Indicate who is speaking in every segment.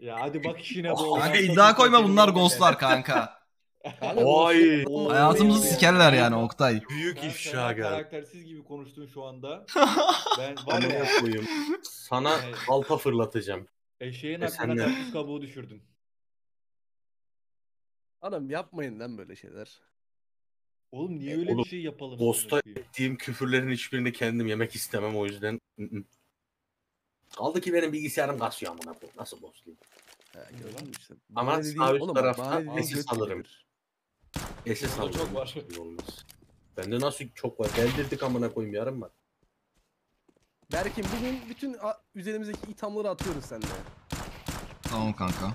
Speaker 1: Ya hadi bak işine bu.
Speaker 2: Kanka iddia koyma bunlar ghostlar kanka.
Speaker 3: Oy.
Speaker 2: Hayatımızı sikerler yani Oktay.
Speaker 3: Büyük
Speaker 1: Sen
Speaker 3: ifşa
Speaker 1: fena
Speaker 3: geldi.
Speaker 1: karaktersiz gibi konuştun şu anda. Ben var
Speaker 3: Amına
Speaker 1: ya
Speaker 3: koyayım. Sana
Speaker 1: Evet.
Speaker 3: fırlatacağım.
Speaker 1: eşeğin
Speaker 3: E
Speaker 1: aklına
Speaker 3: sen de.
Speaker 1: karpuz kabuğu düşürdün.
Speaker 4: Hanım yapmayın lan böyle şeyler.
Speaker 1: Oğlum niye
Speaker 3: E,
Speaker 1: öyle
Speaker 3: oğlum,
Speaker 1: bir şey yapalım?
Speaker 3: Ghost'a
Speaker 1: koyayım?
Speaker 3: ettiğim küfürlerin hiçbirini kendim yemek istemem o yüzden. Kaldı ki benim bilgisayarım kasıyor amına koyayım. Nasıl ghostlayayım?
Speaker 4: Ha, gördün mü işte.
Speaker 3: Ama
Speaker 4: Bahane dediğin-
Speaker 3: sağ üst
Speaker 4: oğlum
Speaker 3: tarafta
Speaker 4: bahane dediğin göt
Speaker 3: alırım.
Speaker 4: gibidir.
Speaker 3: Eses
Speaker 1: Burada çok var.
Speaker 3: Olmaz. Bende nasıl çok var? Deldirdik amına koyayım yarım var.
Speaker 4: Berkin bugün bütün a- üzerimizdeki ithamları atıyoruz seninle.
Speaker 2: Tamam kanka.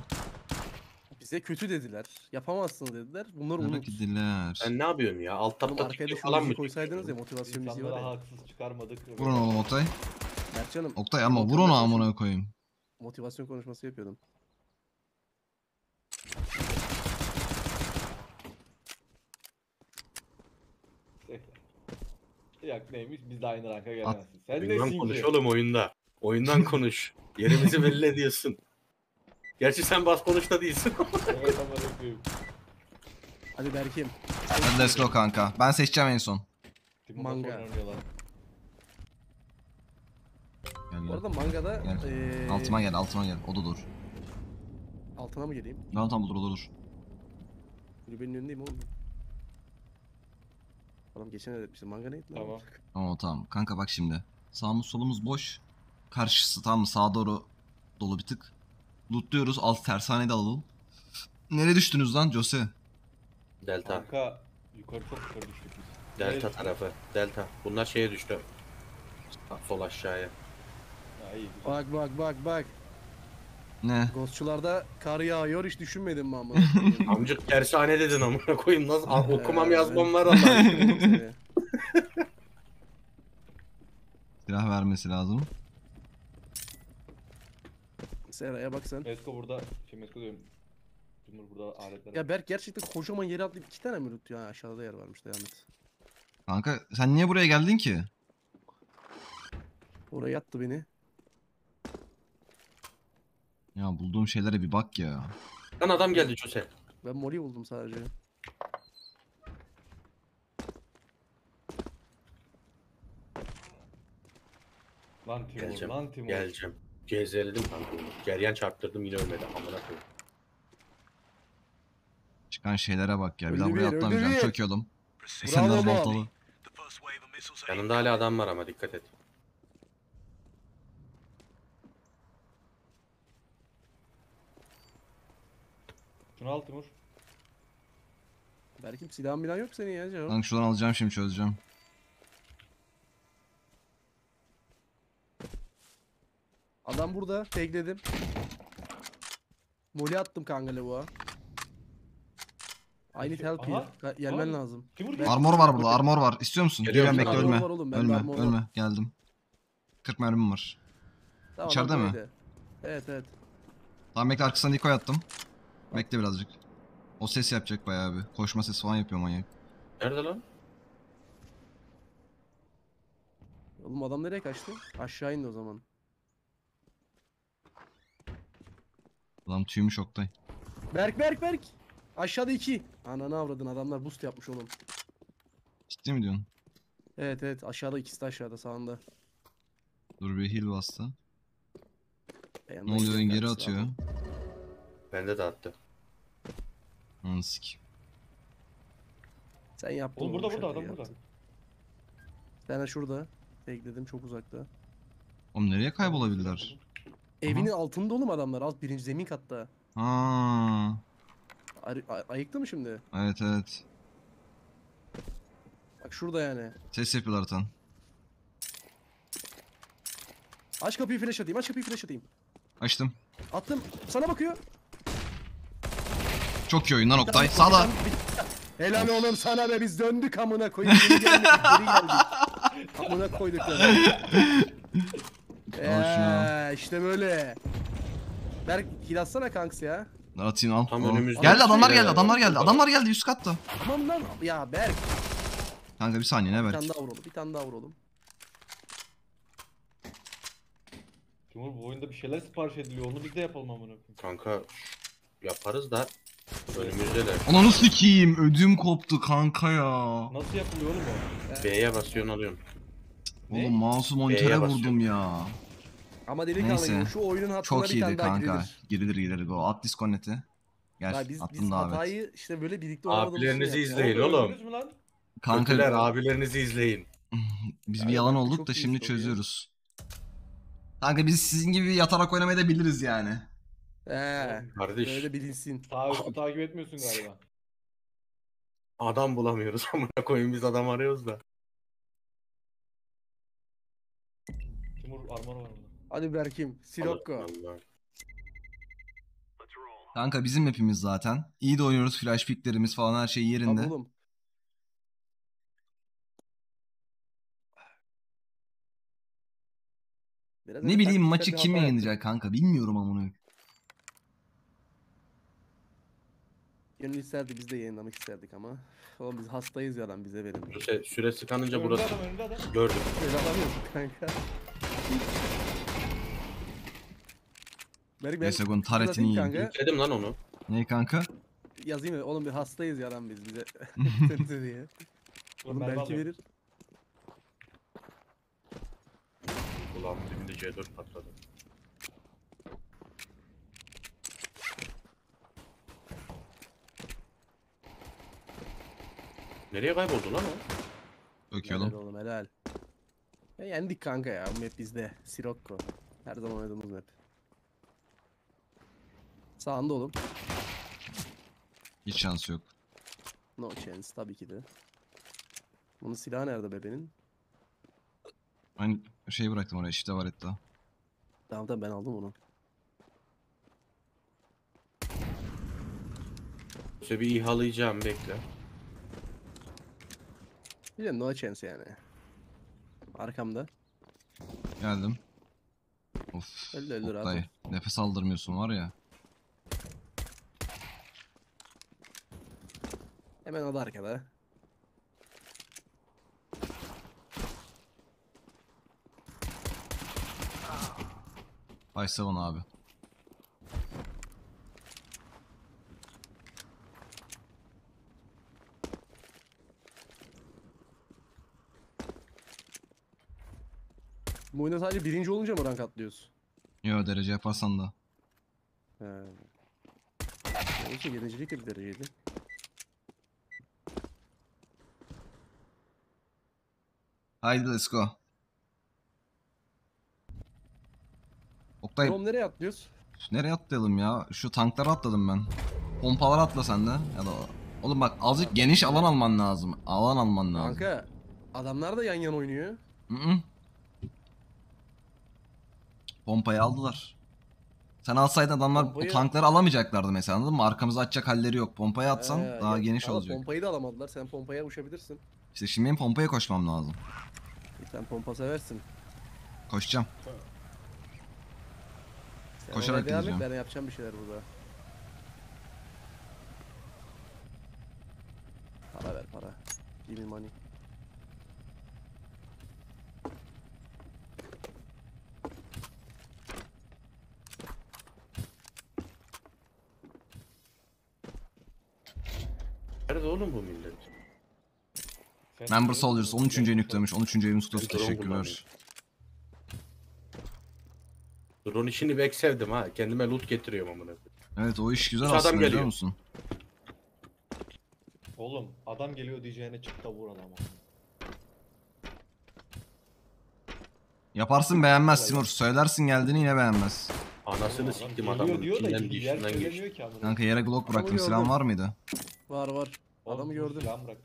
Speaker 4: Bize kötü dediler. Yapamazsınız dediler. Bunları unut.
Speaker 2: Hareketliler.
Speaker 3: Ben ne yapıyorum ya? Alt
Speaker 4: Oğlum
Speaker 3: tapta
Speaker 4: arkaya da
Speaker 3: TikTok
Speaker 4: şu
Speaker 3: falan mı
Speaker 4: koysaydınız ya motivasyon müziği var
Speaker 1: İnsanlara
Speaker 4: ya.
Speaker 1: haksız çıkarmadık.
Speaker 2: Vurun oğlum Oktay.
Speaker 4: Berkcan'ım
Speaker 2: Oktay ama vur onu amına koyayım.
Speaker 4: motivasyon konuşması yapıyordum.
Speaker 1: Yak neymiş biz de aynı ranka gelemezsin. Sen
Speaker 3: Oyundan
Speaker 1: nesin
Speaker 3: konuş
Speaker 1: ki?
Speaker 3: oğlum oyunda. Oyundan konuş. Yerimizi belli ediyorsun. Gerçi sen bas konuşta değilsin.
Speaker 1: Evet amına koyayım.
Speaker 4: Hadi Berkim.
Speaker 2: Hadi let's go kanka. Ben seçeceğim en son.
Speaker 1: Timo
Speaker 4: Manga.
Speaker 1: Manga. oynuyorlar.
Speaker 2: Gel
Speaker 4: Bu
Speaker 2: gel.
Speaker 4: arada mangada
Speaker 2: Gel.
Speaker 4: eee,
Speaker 2: Altıma gel altıma gel. O da dur.
Speaker 4: altına mı geleyim?
Speaker 2: Tamam tamam dur da dur.
Speaker 4: Kulübenin önündeyim oğlum. Adam geçen öğretmişti. Manga neydi lan?
Speaker 1: Tamam.
Speaker 2: Tamam tamam. Kanka bak şimdi. Sağımız solumuz boş. Karşısı tam sağa doğru dolu bir tık. Lootluyoruz. Alt tersaneyi de alalım. Nereye düştünüz lan Jose?
Speaker 3: Delta.
Speaker 1: Kanka yukarı çok yukarı düştük biz.
Speaker 3: Delta tarafı. Delta. Bunlar şeye düştü. Sol aşağıya.
Speaker 1: İyi.
Speaker 4: Bak bak bak bak.
Speaker 2: Ne?
Speaker 4: Ghostçularda kar yağıyor hiç düşünmedin mi ama?
Speaker 3: Amcık tersane dedin amına koyayım. Nasıl Aa, okumam
Speaker 4: Ee,
Speaker 3: yazmam var Allah.
Speaker 2: Silah vermesi lazım.
Speaker 4: Sera'ya bak sen.
Speaker 1: Mesko burada. Şey Mesko diyorum. Cumhur burada aletler.
Speaker 4: Ya Berk gerçekten kocaman yere atlayıp iki tane mi loot ya? Aşağıda yer varmış devam et.
Speaker 2: Kanka sen niye buraya geldin ki?
Speaker 4: Oraya yattı beni.
Speaker 2: Ya bulduğum şeylere bir bak ya.
Speaker 3: Lan adam geldi Jose.
Speaker 4: Ben Molly buldum sadece.
Speaker 1: Lan Timur
Speaker 3: Geleceğim.
Speaker 1: lan Timur.
Speaker 3: Geleceğim. Gezeledim kanka. Geryen çarptırdım yine ölmedi. Amına koyayım.
Speaker 2: Çıkan şeylere bak ya. Bir
Speaker 4: Öldü
Speaker 2: daha buraya
Speaker 4: bir, öldü
Speaker 2: atlamayacağım.
Speaker 4: bir.
Speaker 2: Oğlum.
Speaker 4: Bravo
Speaker 2: Sen de baltalı.
Speaker 3: Yanında hala adam var ama dikkat et.
Speaker 1: Şunu al Timur.
Speaker 4: Berk'im silahın milan yok senin ya canım.
Speaker 2: Kanka şuradan alacağım şimdi çözeceğim.
Speaker 4: Adam burada. Tekledim. Molly attım kanka lavuğa. I need help
Speaker 1: Aha,
Speaker 4: here. Gelmen
Speaker 1: aha.
Speaker 4: lazım.
Speaker 1: Timur gel.
Speaker 2: Armor var burada. Armor var. İstiyor musun?
Speaker 3: Geliyorum
Speaker 2: Geliyorum bekle
Speaker 3: sana.
Speaker 2: ölme.
Speaker 4: Armor var oğlum, bende
Speaker 2: Ölme.
Speaker 4: armor var.
Speaker 2: Ölme. Geldim. 40 mermim var.
Speaker 4: Tamam,
Speaker 2: İçeride mi?
Speaker 4: Evet evet.
Speaker 2: Tamam bekle arkasına Niko yattım. Bekle birazcık. O ses yapacak bayağı bir. Koşma sesi falan yapıyor manyak.
Speaker 3: Nerede lan?
Speaker 4: Oğlum adam nereye kaçtı? Aşağı indi o zaman.
Speaker 2: Adam tüymüş Oktay.
Speaker 4: Berk Berk Berk. Aşağıda iki. Ananı avradın adamlar boost yapmış oğlum.
Speaker 2: Ciddi mi diyorsun?
Speaker 4: Evet evet aşağıda ikisi de aşağıda sağında.
Speaker 2: Dur bir heal bastı.
Speaker 4: E,
Speaker 2: Ne oluyor? Geri atıyor.
Speaker 3: Bende de attı.
Speaker 2: Sik.
Speaker 4: Sen yaptın.
Speaker 1: Oğlum burada
Speaker 4: oğlum,
Speaker 1: burada
Speaker 4: şakayı
Speaker 1: adam burada.
Speaker 4: yaptın. Tane şurada. Bekledim çok uzakta.
Speaker 2: Oğlum nereye kaybolabilirler?
Speaker 4: Evinin altında oğlum adamlar. Alt birinci zemin katta.
Speaker 2: Ha,
Speaker 4: Ay- ay- ayıktı mı şimdi?
Speaker 2: evet evet.
Speaker 4: Bak şurada yani.
Speaker 2: Ses yapıyorlar zaten.
Speaker 4: Aç kapıyı flash atayım. Aç kapıyı flash atayım.
Speaker 2: Açtım.
Speaker 4: Attım. Sana bakıyor.
Speaker 2: Çok iyi oyun lan Oktay.
Speaker 4: Bir- bir- Helal oğlum sana be biz döndük amına koyayım. Geri geldik. Geri geldik. Amına koyduk
Speaker 2: şunu.
Speaker 4: Eee işte böyle. Berk heal atsana kanks ya.
Speaker 2: Lan Atayım al.
Speaker 3: Tam
Speaker 2: Al.
Speaker 3: önümüzde.
Speaker 2: Geldi adamlar geldi
Speaker 3: var.
Speaker 2: adamlar geldi. Adamlar geldi üst katta.
Speaker 4: Tamam lan. Ya Berk.
Speaker 2: Kanka bir saniye ne
Speaker 4: Bir
Speaker 2: ver?
Speaker 4: tane daha vuralım. Bir tane daha vuralım.
Speaker 1: Timur bu oyunda bir şeyler sipariş ediliyor. Onu biz de yapalım amına koyayım.
Speaker 3: Kanka yaparız da önümüzde de
Speaker 2: Ananı sikeyim. Ödüm koptu kanka ya.
Speaker 1: Nasıl yapılıyor oğlum o?
Speaker 3: B'ye basıyorsun alıyorsun.
Speaker 1: Ne?
Speaker 2: Oğlum mouse'u monitöre
Speaker 3: B'ye
Speaker 2: vurdum
Speaker 3: basıyorum.
Speaker 2: ya.
Speaker 4: Ama delikanlı
Speaker 2: Neyse.
Speaker 4: şu oyunun hattına
Speaker 2: Çok
Speaker 4: bir tane
Speaker 2: iyiydi
Speaker 4: daha
Speaker 2: kanka.
Speaker 4: girilir.
Speaker 2: Girilir girilir go. At disconnect'i. Gel
Speaker 4: Ya biz,
Speaker 2: attım
Speaker 4: biz
Speaker 2: davet.
Speaker 4: hatayı işte böyle birlikte oynamadığımız için
Speaker 3: Abilerinizi
Speaker 4: yaptık.
Speaker 3: izleyin
Speaker 1: Oğlum,
Speaker 3: oğlum.
Speaker 1: öldünüz mü lan?
Speaker 2: Kanka
Speaker 3: Kötüler abilerinizi izleyin.
Speaker 2: biz bir yalan olduk
Speaker 4: çok
Speaker 2: da
Speaker 4: iyi
Speaker 2: şimdi
Speaker 4: iş oluyor.
Speaker 2: çözüyoruz. Kanka biz sizin gibi yatarak oynamayı da biliriz yani.
Speaker 4: He.
Speaker 3: Kardeş
Speaker 4: Böyle bilinsin.
Speaker 1: Sağ üstü takip etmiyorsun galiba.
Speaker 3: adam bulamıyoruz amına koyayım biz adam arıyoruz da.
Speaker 1: Timur armor var burada.
Speaker 4: Hadi Berkim.
Speaker 3: Allah Allah.
Speaker 2: Kanka bizim mapimiz zaten. İyi de oynuyoruz. Flash picklerimiz falan her şey yerinde.
Speaker 4: Tabii oğlum. Biraz
Speaker 2: Ne bileyim maçı
Speaker 4: bir
Speaker 2: kim
Speaker 4: hata
Speaker 2: yayınlayacak kanka bilmiyorum amına.
Speaker 4: yaptık. Gönül isterdi biz de yayınlamak isterdik ama. Oğlum biz hastayız ya lan bize verin.
Speaker 3: Süre, süre sıkanınca
Speaker 1: Önünde
Speaker 3: burası
Speaker 1: adam adam.
Speaker 3: gördüm.
Speaker 4: Öyle alamıyoruz kanka. Berk ben şurada
Speaker 2: taretini yiyeyim.
Speaker 4: kanka.
Speaker 3: Yükledim lan onu.
Speaker 2: Ne kanka?
Speaker 4: Yazayım ya oğlum bir hastayız ya lan biz bize. Bize diye. Oğlum belki
Speaker 1: alıyorum.
Speaker 4: verir.
Speaker 3: Ulan dibinde C4 patladı. Nereye kayboldu lan o?
Speaker 4: Helal
Speaker 2: Bakıyorum.
Speaker 4: oğlum helal. Ya yendik kanka ya bu map bizde. Sirocco. Her zaman oynadığımız map. Sağında oğlum.
Speaker 2: Hiç şans yok.
Speaker 4: No chance tabii ki de. Bunun silahı nerede bebenin?
Speaker 2: Ben şey bıraktım oraya işte var etti.
Speaker 4: Tamam tamam ben aldım onu.
Speaker 3: Şöyle bir ihalayacağım bekle.
Speaker 4: Bir de no chance yani. Arkamda.
Speaker 2: Geldim. Of.
Speaker 4: Öldü öldü rahat.
Speaker 2: Oktay. Nefes aldırmıyorsun var ya.
Speaker 4: Hemen o da arkada.
Speaker 2: Ay savun abi.
Speaker 4: Bu oyunda sadece birinci olunca mı rank atlıyoruz?
Speaker 2: Yo derece yaparsan da.
Speaker 4: He. Neyse yenicilik de bir dereceydi.
Speaker 2: Haydi let's go. Oktay
Speaker 4: Oğlum nereye atlıyoruz?
Speaker 2: nereye atlayalım ya? Şu tanklara atladım ben. Pompalara atla sen de. Ya da Oğlum bak azıcık geniş alan alman lazım. Alan alman lazım.
Speaker 4: Kanka adamlar da yan yana oynuyor.
Speaker 2: Hı hı. Pompayı aldılar. Sen alsaydın adamlar
Speaker 4: Pompayı-
Speaker 2: o tankları alamayacaklardı mesela anladın mı? Arkamızı açacak halleri yok. Pompayı atsan
Speaker 4: Ee,
Speaker 2: daha
Speaker 4: ya-
Speaker 2: geniş
Speaker 4: ama
Speaker 2: olacak.
Speaker 4: Pompayı da alamadılar. Sen pompaya uçabilirsin.
Speaker 2: İşte şimdi benim pompaya koşmam lazım.
Speaker 4: Sen pompa seversin.
Speaker 2: Koşacağım.
Speaker 4: Sen
Speaker 2: Koşarak
Speaker 4: oraya devam et,
Speaker 2: gideceğim.
Speaker 4: Ben yapacağım bir şeyler burada. Para ver para. Give me money.
Speaker 3: Nerede oğlum bu millet?
Speaker 2: Member Soldiers 13. ayını yüklemiş. 13. ayımız kutlu olsun. Teşekkürler.
Speaker 3: Drone işini pek sevdim ha. Kendime loot getiriyorum amına koyayım.
Speaker 2: Evet o iş güzel
Speaker 3: Adam
Speaker 2: aslında biliyor
Speaker 3: geliyor.
Speaker 2: musun?
Speaker 1: Oğlum adam geliyor diyeceğine çık da vur adamı.
Speaker 2: Yaparsın beğenmez Timur. Söylersin geldiğini yine beğenmez.
Speaker 3: Anasını siktim
Speaker 1: geliyor
Speaker 3: adamın
Speaker 1: diyor da
Speaker 3: içinden
Speaker 1: yer
Speaker 3: geçti.
Speaker 1: söylemiyor ki amına.
Speaker 2: Kanka yere Glock bıraktım. Silahın var mıydı?
Speaker 4: Var var.
Speaker 1: Oğlum,
Speaker 4: Adamı gördüm.
Speaker 1: Silahımı bırak.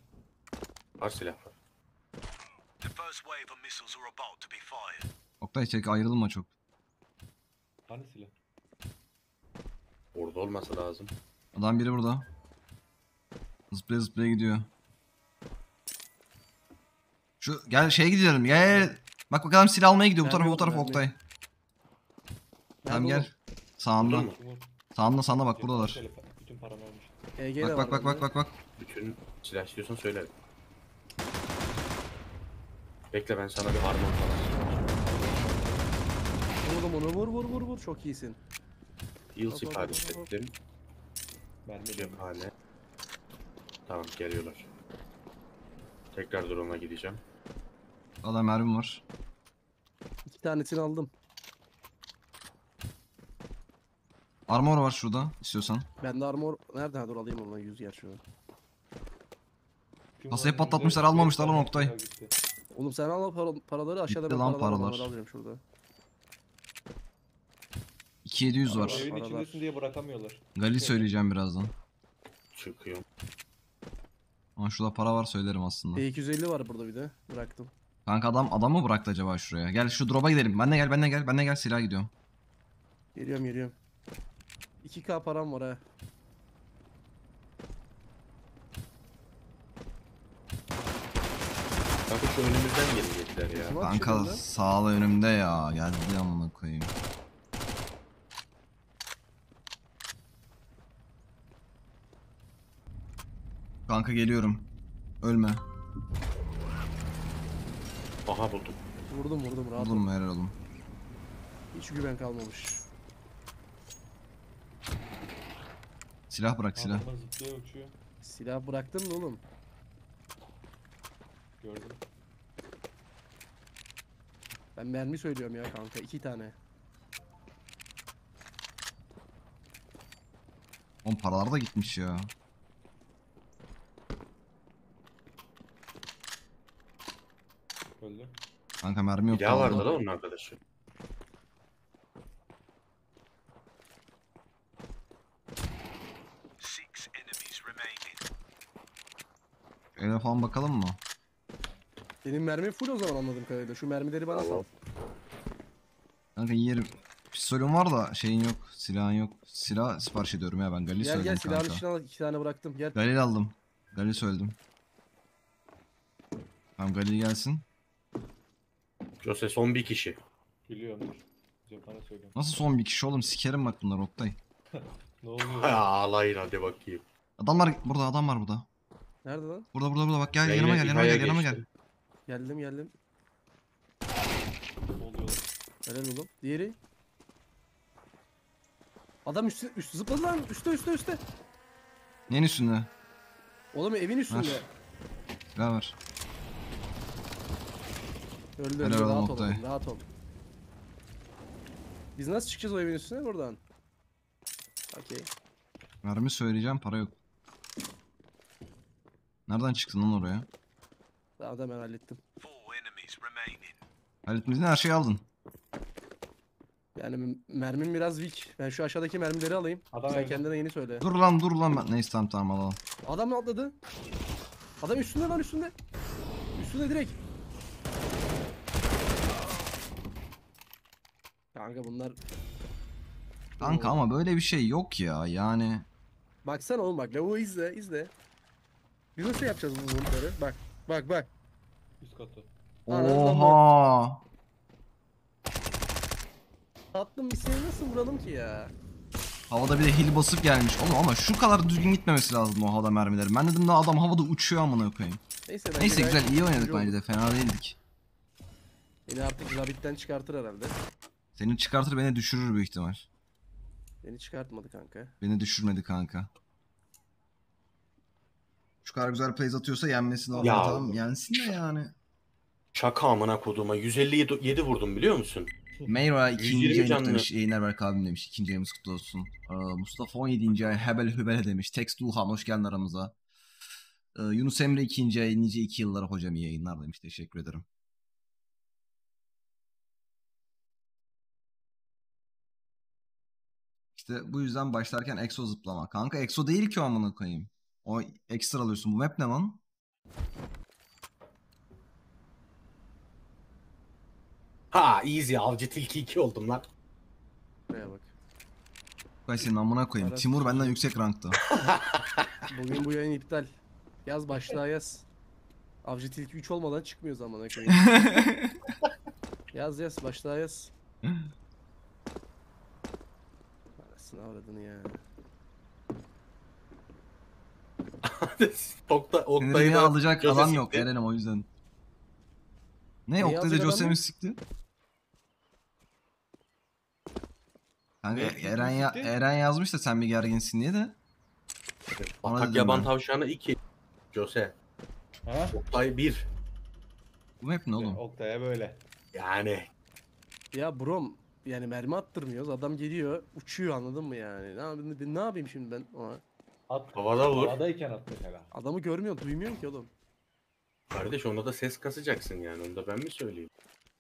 Speaker 3: Var silah var.
Speaker 5: The first wave of missiles are about to be fired.
Speaker 2: Oktay çek ayrılma çok.
Speaker 1: Hani silah?
Speaker 3: Orada olması lazım.
Speaker 2: Adam biri burada. Zıplaya zıplaya gidiyor. Şu gel şeye gidelim. Gel. Bak bakalım silah almaya gidiyor. Bu tarafa bu tarafa. Oktay. Tamam gel. Sağında. Sağında sağında bak buradalar.
Speaker 1: Bütün paramı almış.
Speaker 4: EG de
Speaker 2: Bak
Speaker 4: var
Speaker 2: bak bak bak bak bak.
Speaker 3: Bütün silah istiyorsan söylerim. Bekle ben sana bir harman falan.
Speaker 4: Bunu oğlum onu vur vur vur vur çok iyisin.
Speaker 3: Yıl sipariş ettim.
Speaker 1: Mermi de
Speaker 3: Cephane. Tamam geliyorlar. Tekrar drone'a gideceğim.
Speaker 2: Valla mermim var.
Speaker 4: İki tanesini aldım.
Speaker 2: Armor var şurada istiyorsan.
Speaker 4: Bende armor nerede? Ha dur alayım ondan 100 yer şu an.
Speaker 2: Kasayı patlatmışlar, almamışlar lan Oktay.
Speaker 4: Oğlum sen al para- paraları aşağıda
Speaker 2: Gitti
Speaker 4: ben
Speaker 2: lan
Speaker 4: paraları
Speaker 2: paralar.
Speaker 4: alıyorum şurada.
Speaker 2: 2700 var.
Speaker 1: Evin
Speaker 4: Paralar.
Speaker 1: içindesin diye bırakamıyorlar.
Speaker 2: Gali söyleyeceğim birazdan.
Speaker 3: Çıkıyorum.
Speaker 2: Ama şurada para var söylerim aslında.
Speaker 4: P250 var burada bir de. Bıraktım.
Speaker 2: Kanka adam adam mı bıraktı acaba şuraya? Gel şu drop'a gidelim. Ben de gel ben de gel ben de gel silah gidiyorum.
Speaker 4: Geliyorum geliyorum. 2k param var ha.
Speaker 3: Kanka şu önümüzden gelecekler ya.
Speaker 4: Kim atıyor
Speaker 2: Kanka sağla önümde ya. Geldi amına koyayım. Kanka geliyorum. Ölme.
Speaker 3: Aha buldum.
Speaker 4: Vurdum vurdum rahat
Speaker 2: Buldun
Speaker 4: ol.
Speaker 2: mu helal oğlum.
Speaker 4: Hiç güven kalmamış.
Speaker 2: Silah bırak silah.
Speaker 1: Adamlar zıplıyor uçuyor.
Speaker 4: Silah bıraktım da oğlum.
Speaker 1: Gördüm.
Speaker 4: Ben mermi söylüyorum ya kanka. iki tane.
Speaker 2: Oğlum paralar da gitmiş ya.
Speaker 1: Öldü.
Speaker 2: Kanka mermi yok.
Speaker 3: Daha vardı da onun arkadaşı.
Speaker 5: Six enemies remaining.
Speaker 2: Eve falan bakalım mı?
Speaker 4: Benim mermi full o zaman anladığım kadarıyla. Şu mermileri bana sal.
Speaker 2: Kanka yerim. Pistolüm var da şeyin yok. Silahın yok. Silah sipariş ediyorum ya ben Gali
Speaker 4: Gel
Speaker 2: söyledim
Speaker 4: gel silahın
Speaker 2: kanka.
Speaker 4: içine al. iki tane bıraktım. Gel.
Speaker 2: Galil aldım. Galil söyledim. Tamam Galil gelsin.
Speaker 3: Jose son bir kişi.
Speaker 1: Gülüyorum dur. Cephane söylüyorum.
Speaker 2: Nasıl son bir kişi oğlum sikerim bak bunlar Oktay.
Speaker 1: Ne oluyor?
Speaker 3: Ağlayın hadi bakayım.
Speaker 2: Adamlar burada adam var burada.
Speaker 4: Nerede lan?
Speaker 2: Burada burada burada bak gel
Speaker 3: Ben
Speaker 2: yanıma gel yanıma
Speaker 3: İHA'ya
Speaker 2: gel yanıma gel.
Speaker 4: Geldim geldim.
Speaker 1: Oluyor?
Speaker 4: Helal oğlum. Diğeri. Adam üstü, üstü zıpladı lan. Üste üste üste.
Speaker 2: Neyin üstünde?
Speaker 4: Oğlum evin üstünde.
Speaker 2: Ver. Silah ver.
Speaker 4: Öldü
Speaker 2: Helal
Speaker 4: öldü.
Speaker 2: olsun
Speaker 4: Rahat ol.
Speaker 2: Oktay.
Speaker 4: oğlum, Rahat ol. Biz nasıl çıkacağız o evin üstüne buradan? Okey.
Speaker 2: Mermi söyleyeceğim para yok. Nereden çıktın lan oraya?
Speaker 4: Daha da ben hallettim.
Speaker 2: Halletmedin her şeyi aldın.
Speaker 4: Yani mermim biraz weak. Ben şu aşağıdaki mermileri alayım.
Speaker 1: Adam
Speaker 4: Sen kendine yeni söyle.
Speaker 2: Dur lan dur lan ben. Neyse tamam tamam alalım.
Speaker 4: Adam atladı. Adam üstünde lan üstünde. Üstünde direkt. Kanka bunlar...
Speaker 2: Kanka
Speaker 4: Oo.
Speaker 2: ama böyle bir şey yok ya yani.
Speaker 4: Baksana oğlum bak lavuğu izle izle. Biz nasıl yapacağız bu bunları? Bak bak bak.
Speaker 1: Üst katı.
Speaker 2: Oha.
Speaker 4: Tatlım bir seni nasıl vuralım ki ya?
Speaker 2: Havada bir de hil basıp gelmiş. Oğlum ama şu kadar düzgün gitmemesi lazım o havada mermilerin. Ben dedim daha adam havada uçuyor amına koyayım.
Speaker 4: Neyse bence
Speaker 2: Neyse
Speaker 4: gayet
Speaker 2: güzel iyi oynadık
Speaker 4: güzel
Speaker 2: bence de fena değildik.
Speaker 4: Beni artık Rabbit'ten çıkartır herhalde.
Speaker 2: Seni çıkartır beni düşürür büyük ihtimal.
Speaker 4: Beni çıkartmadı kanka.
Speaker 2: Beni düşürmedi kanka. Şu kadar güzel plays atıyorsa yenmesi normal
Speaker 3: Ya.
Speaker 2: tamam yensin de yani.
Speaker 3: Şaka amına koduma. 157 yedi vurdum biliyor musun?
Speaker 2: Meyra ikinci
Speaker 3: 120
Speaker 2: yayını
Speaker 3: canlı.
Speaker 2: demiş. Yayınlar Berk abim demiş. İkinci yayımız kutlu olsun. Ee, Mustafa 17. ay Hebel Hübele demiş. Tex Duhan hoş geldin aramıza. Ee, Yunus Emre ikinci ay nice iki yıllara hocam iyi yayınlar demiş. Teşekkür ederim. İşte bu yüzden başlarken exo zıplama. Kanka exo değil ki o amına koyayım. O ekstra alıyorsun. Bu map ne lan?
Speaker 3: Ha easy avcı tilki 2 oldum lan.
Speaker 4: Buraya bak.
Speaker 2: Vay senin amına koyayım.
Speaker 4: Arası
Speaker 2: Timur benden yüksek rankta.
Speaker 4: Bugün bu yayın iptal. Yaz başlığa yaz. Avcı tilki 3 olmadan çıkmıyor zamana koyayım. yaz yaz başlığa yaz. Anasını avradını ya.
Speaker 3: Okta, Oktay'ı da
Speaker 2: alacak
Speaker 3: Jose
Speaker 2: adam yok
Speaker 3: sikti.
Speaker 2: Eren'im o yüzden. Ne
Speaker 4: Neyi
Speaker 2: Oktay'da
Speaker 4: alacak adam
Speaker 2: Jose'mi
Speaker 4: yok?
Speaker 2: sikti? Kanka
Speaker 1: Ne?
Speaker 2: Eren, ya,
Speaker 1: Gitti.
Speaker 2: Eren yazmış da sen bir gerginsin diye de. Ona dedim
Speaker 3: yaban
Speaker 2: ben.
Speaker 3: tavşanı 2. Jose.
Speaker 1: Ha?
Speaker 3: Oktay 1.
Speaker 2: Bu hep ne oğlum?
Speaker 1: Oktay'a böyle.
Speaker 3: Yani.
Speaker 4: Ya brom yani mermi attırmıyoruz. Adam geliyor uçuyor anladın mı yani? Ne, yapayım- ne yapayım şimdi ben ona?
Speaker 1: At.
Speaker 3: Havada vur.
Speaker 1: Havadayken at mesela.
Speaker 4: Adamı görmüyorum duymuyorum ki oğlum.
Speaker 3: Kardeş onda da ses kasacaksın yani. Onu da ben mi söyleyeyim?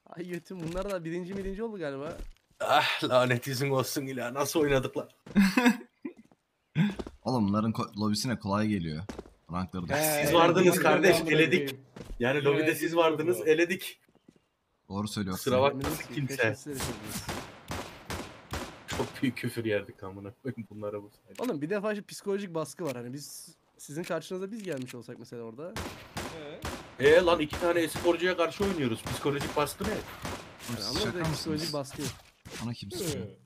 Speaker 4: Ay götüm bunlar da birinci birinci oldu galiba.
Speaker 3: Ah lanet izin olsun ila. Nasıl oynadıklar?
Speaker 2: Oğlum bunların ko- lobisine kolay geliyor. Rankları da.
Speaker 3: Siz
Speaker 1: Ee,
Speaker 3: vardınız kardeş, eledik. Yani lobide siz vardınız eledik.
Speaker 2: Doğru söylüyorsun.
Speaker 3: Kusura bak-
Speaker 4: Eminim
Speaker 3: Bakmasın
Speaker 4: ki
Speaker 3: kimse. Çok büyük küfür yerdik amına koyayım bunlara bu sayede.
Speaker 4: Oğlum bir defa şu psikolojik baskı var hani biz sizin karşınıza biz gelmiş olsak mesela orada.
Speaker 1: Ee,
Speaker 3: Ee lan iki tane esporcuya karşı oynuyoruz. Psikolojik baskı ne?
Speaker 4: Yani
Speaker 2: Siz
Speaker 4: anladın
Speaker 2: şaka
Speaker 4: mı? Psikolojik
Speaker 2: mısınız?
Speaker 4: baskı.
Speaker 2: Bana kim sıkıyor?
Speaker 1: ee.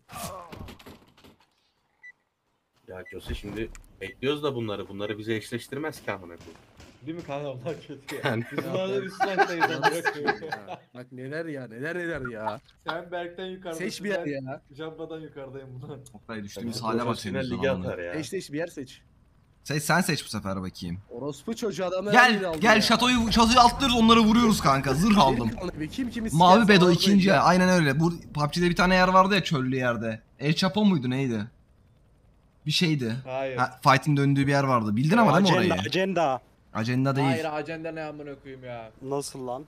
Speaker 3: Ya Jose şimdi bekliyoruz da bunları. Bunları bize eşleştirmez ki amına koyayım.
Speaker 1: Değil mi kanka onlar kötü ya.
Speaker 3: Yani.
Speaker 1: Biz bunlardan üst ranktayız.
Speaker 4: Ya, Bak neler ya neler neler ya.
Speaker 1: Sen Berk'ten yukarıdasın.
Speaker 4: Seç bir yer
Speaker 1: ben
Speaker 4: ya.
Speaker 1: Jamba'dan yukarıdayım bunlar.
Speaker 2: Oktay düştüğümüz
Speaker 3: Bizi
Speaker 2: hale bak senin
Speaker 3: atar ya.
Speaker 4: Seç seç bir yer seç.
Speaker 2: Seç sen seç bu sefer bakayım.
Speaker 4: Orospu çocuğu yeri
Speaker 2: Gel gel
Speaker 4: ya.
Speaker 2: şatoyu şatoyu atlıyoruz onları vuruyoruz kanka. Zırh aldım.
Speaker 4: Kim kimi
Speaker 2: Mavi Bedo ikinci
Speaker 4: ya.
Speaker 2: Aynen öyle. Bu PUBG'de bir tane yer vardı ya çöllü yerde. El Chapo muydu neydi? Bir şeydi.
Speaker 1: Hayır.
Speaker 2: Ha, fight'in döndüğü bir yer vardı. Bildin ama değil mi orayı?
Speaker 6: agenda.
Speaker 2: Ajenda değil.
Speaker 1: Hayır ajenda ne amına koyayım ya.
Speaker 6: Nasıl lan?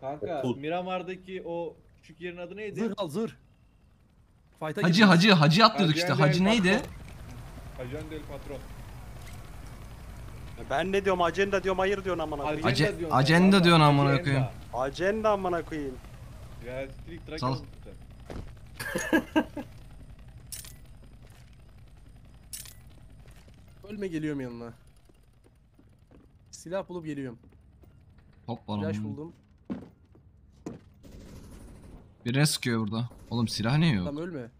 Speaker 1: Kanka
Speaker 3: Okul.
Speaker 1: Miramar'daki o küçük yerin adı neydi?
Speaker 4: Zırh al zırh. Fight'a
Speaker 2: Hacı
Speaker 4: gireceğiz.
Speaker 2: hacı hacı atlıyorduk işte.
Speaker 1: Ajenda el
Speaker 2: Hacı neydi?
Speaker 1: patron. Ajenda el patron.
Speaker 6: Ben ne diyorum agenda diyorum hayır diyorsun amına koyayım.
Speaker 2: Ace-
Speaker 1: Ajenda diyorsun sen,
Speaker 2: ajenda
Speaker 1: valla,
Speaker 2: diyorsun amına
Speaker 1: ajenda.
Speaker 2: koyayım.
Speaker 6: Agenda amına koyayım.
Speaker 1: Ya strik trak
Speaker 2: Sal.
Speaker 1: olmuşsun sen.
Speaker 4: Ölme geliyorum yanına. Silah bulup geliyorum.
Speaker 2: Hop var
Speaker 4: Flash
Speaker 2: onun.
Speaker 4: buldum.
Speaker 2: Birine sıkıyor burada. Oğlum silah ne yok?
Speaker 4: Tamam ölme.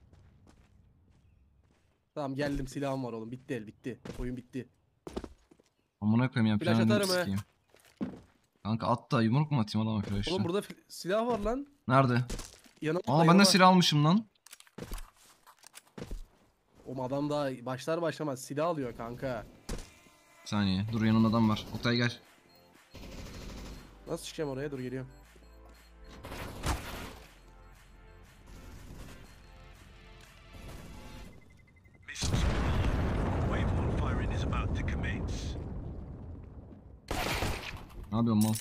Speaker 4: Tamam geldim silahım var oğlum. Bitti el bitti. Oyun bitti.
Speaker 2: Amına koyayım ya
Speaker 4: Flash
Speaker 2: planını
Speaker 4: atarım he.
Speaker 2: sikeyim. Kanka at da yumruk mu atayım adama flash'la?
Speaker 4: Oğlum burada fil- silah var lan.
Speaker 2: Nerede?
Speaker 4: Yanıma
Speaker 2: Aa ben de silah almışım lan.
Speaker 4: Oğlum adam daha başlar başlamaz silah alıyor kanka.
Speaker 2: Bir saniye. Dur yanımda adam var. Oktay gel.
Speaker 4: Nasıl çıkacağım oraya? Dur geliyorum.
Speaker 2: Ne yapıyorsun mal?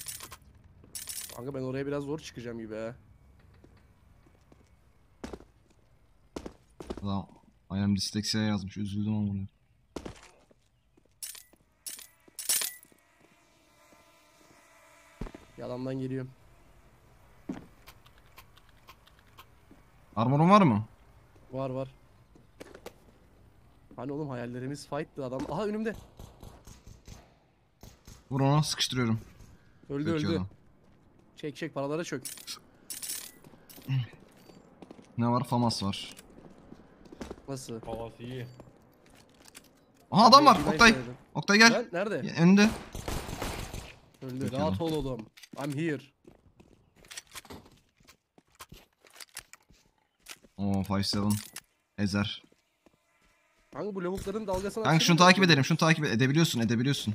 Speaker 4: Kanka ben oraya biraz zor çıkacağım gibi ha.
Speaker 2: Adam I am dyslexia yazmış. Üzüldüm ama bunu.
Speaker 4: Yalandan geliyorum.
Speaker 2: Armorun var mı?
Speaker 4: Var var. Hani oğlum hayallerimiz fight'tı adam. Aha önümde.
Speaker 2: Vur onu sıkıştırıyorum.
Speaker 4: Öldü
Speaker 2: Çöküyor
Speaker 4: öldü.
Speaker 2: adam.
Speaker 4: Çek çek paralara çök.
Speaker 2: Ne var? Famas var.
Speaker 4: Nasıl?
Speaker 1: Havası iyi.
Speaker 2: Aha adam var. Oktay. Oktay gel.
Speaker 4: Nerede?
Speaker 2: Ya, Önde.
Speaker 4: Öldü.
Speaker 2: Peki
Speaker 4: Rahat
Speaker 2: adam.
Speaker 4: ol oğlum. I'm here.
Speaker 2: Oo 5-7. Ezer.
Speaker 4: Kanka bu lavukların dalgasına
Speaker 2: Kanka şunu takip edelim. Şunu takip ed- edebiliyorsun. Edebiliyorsun.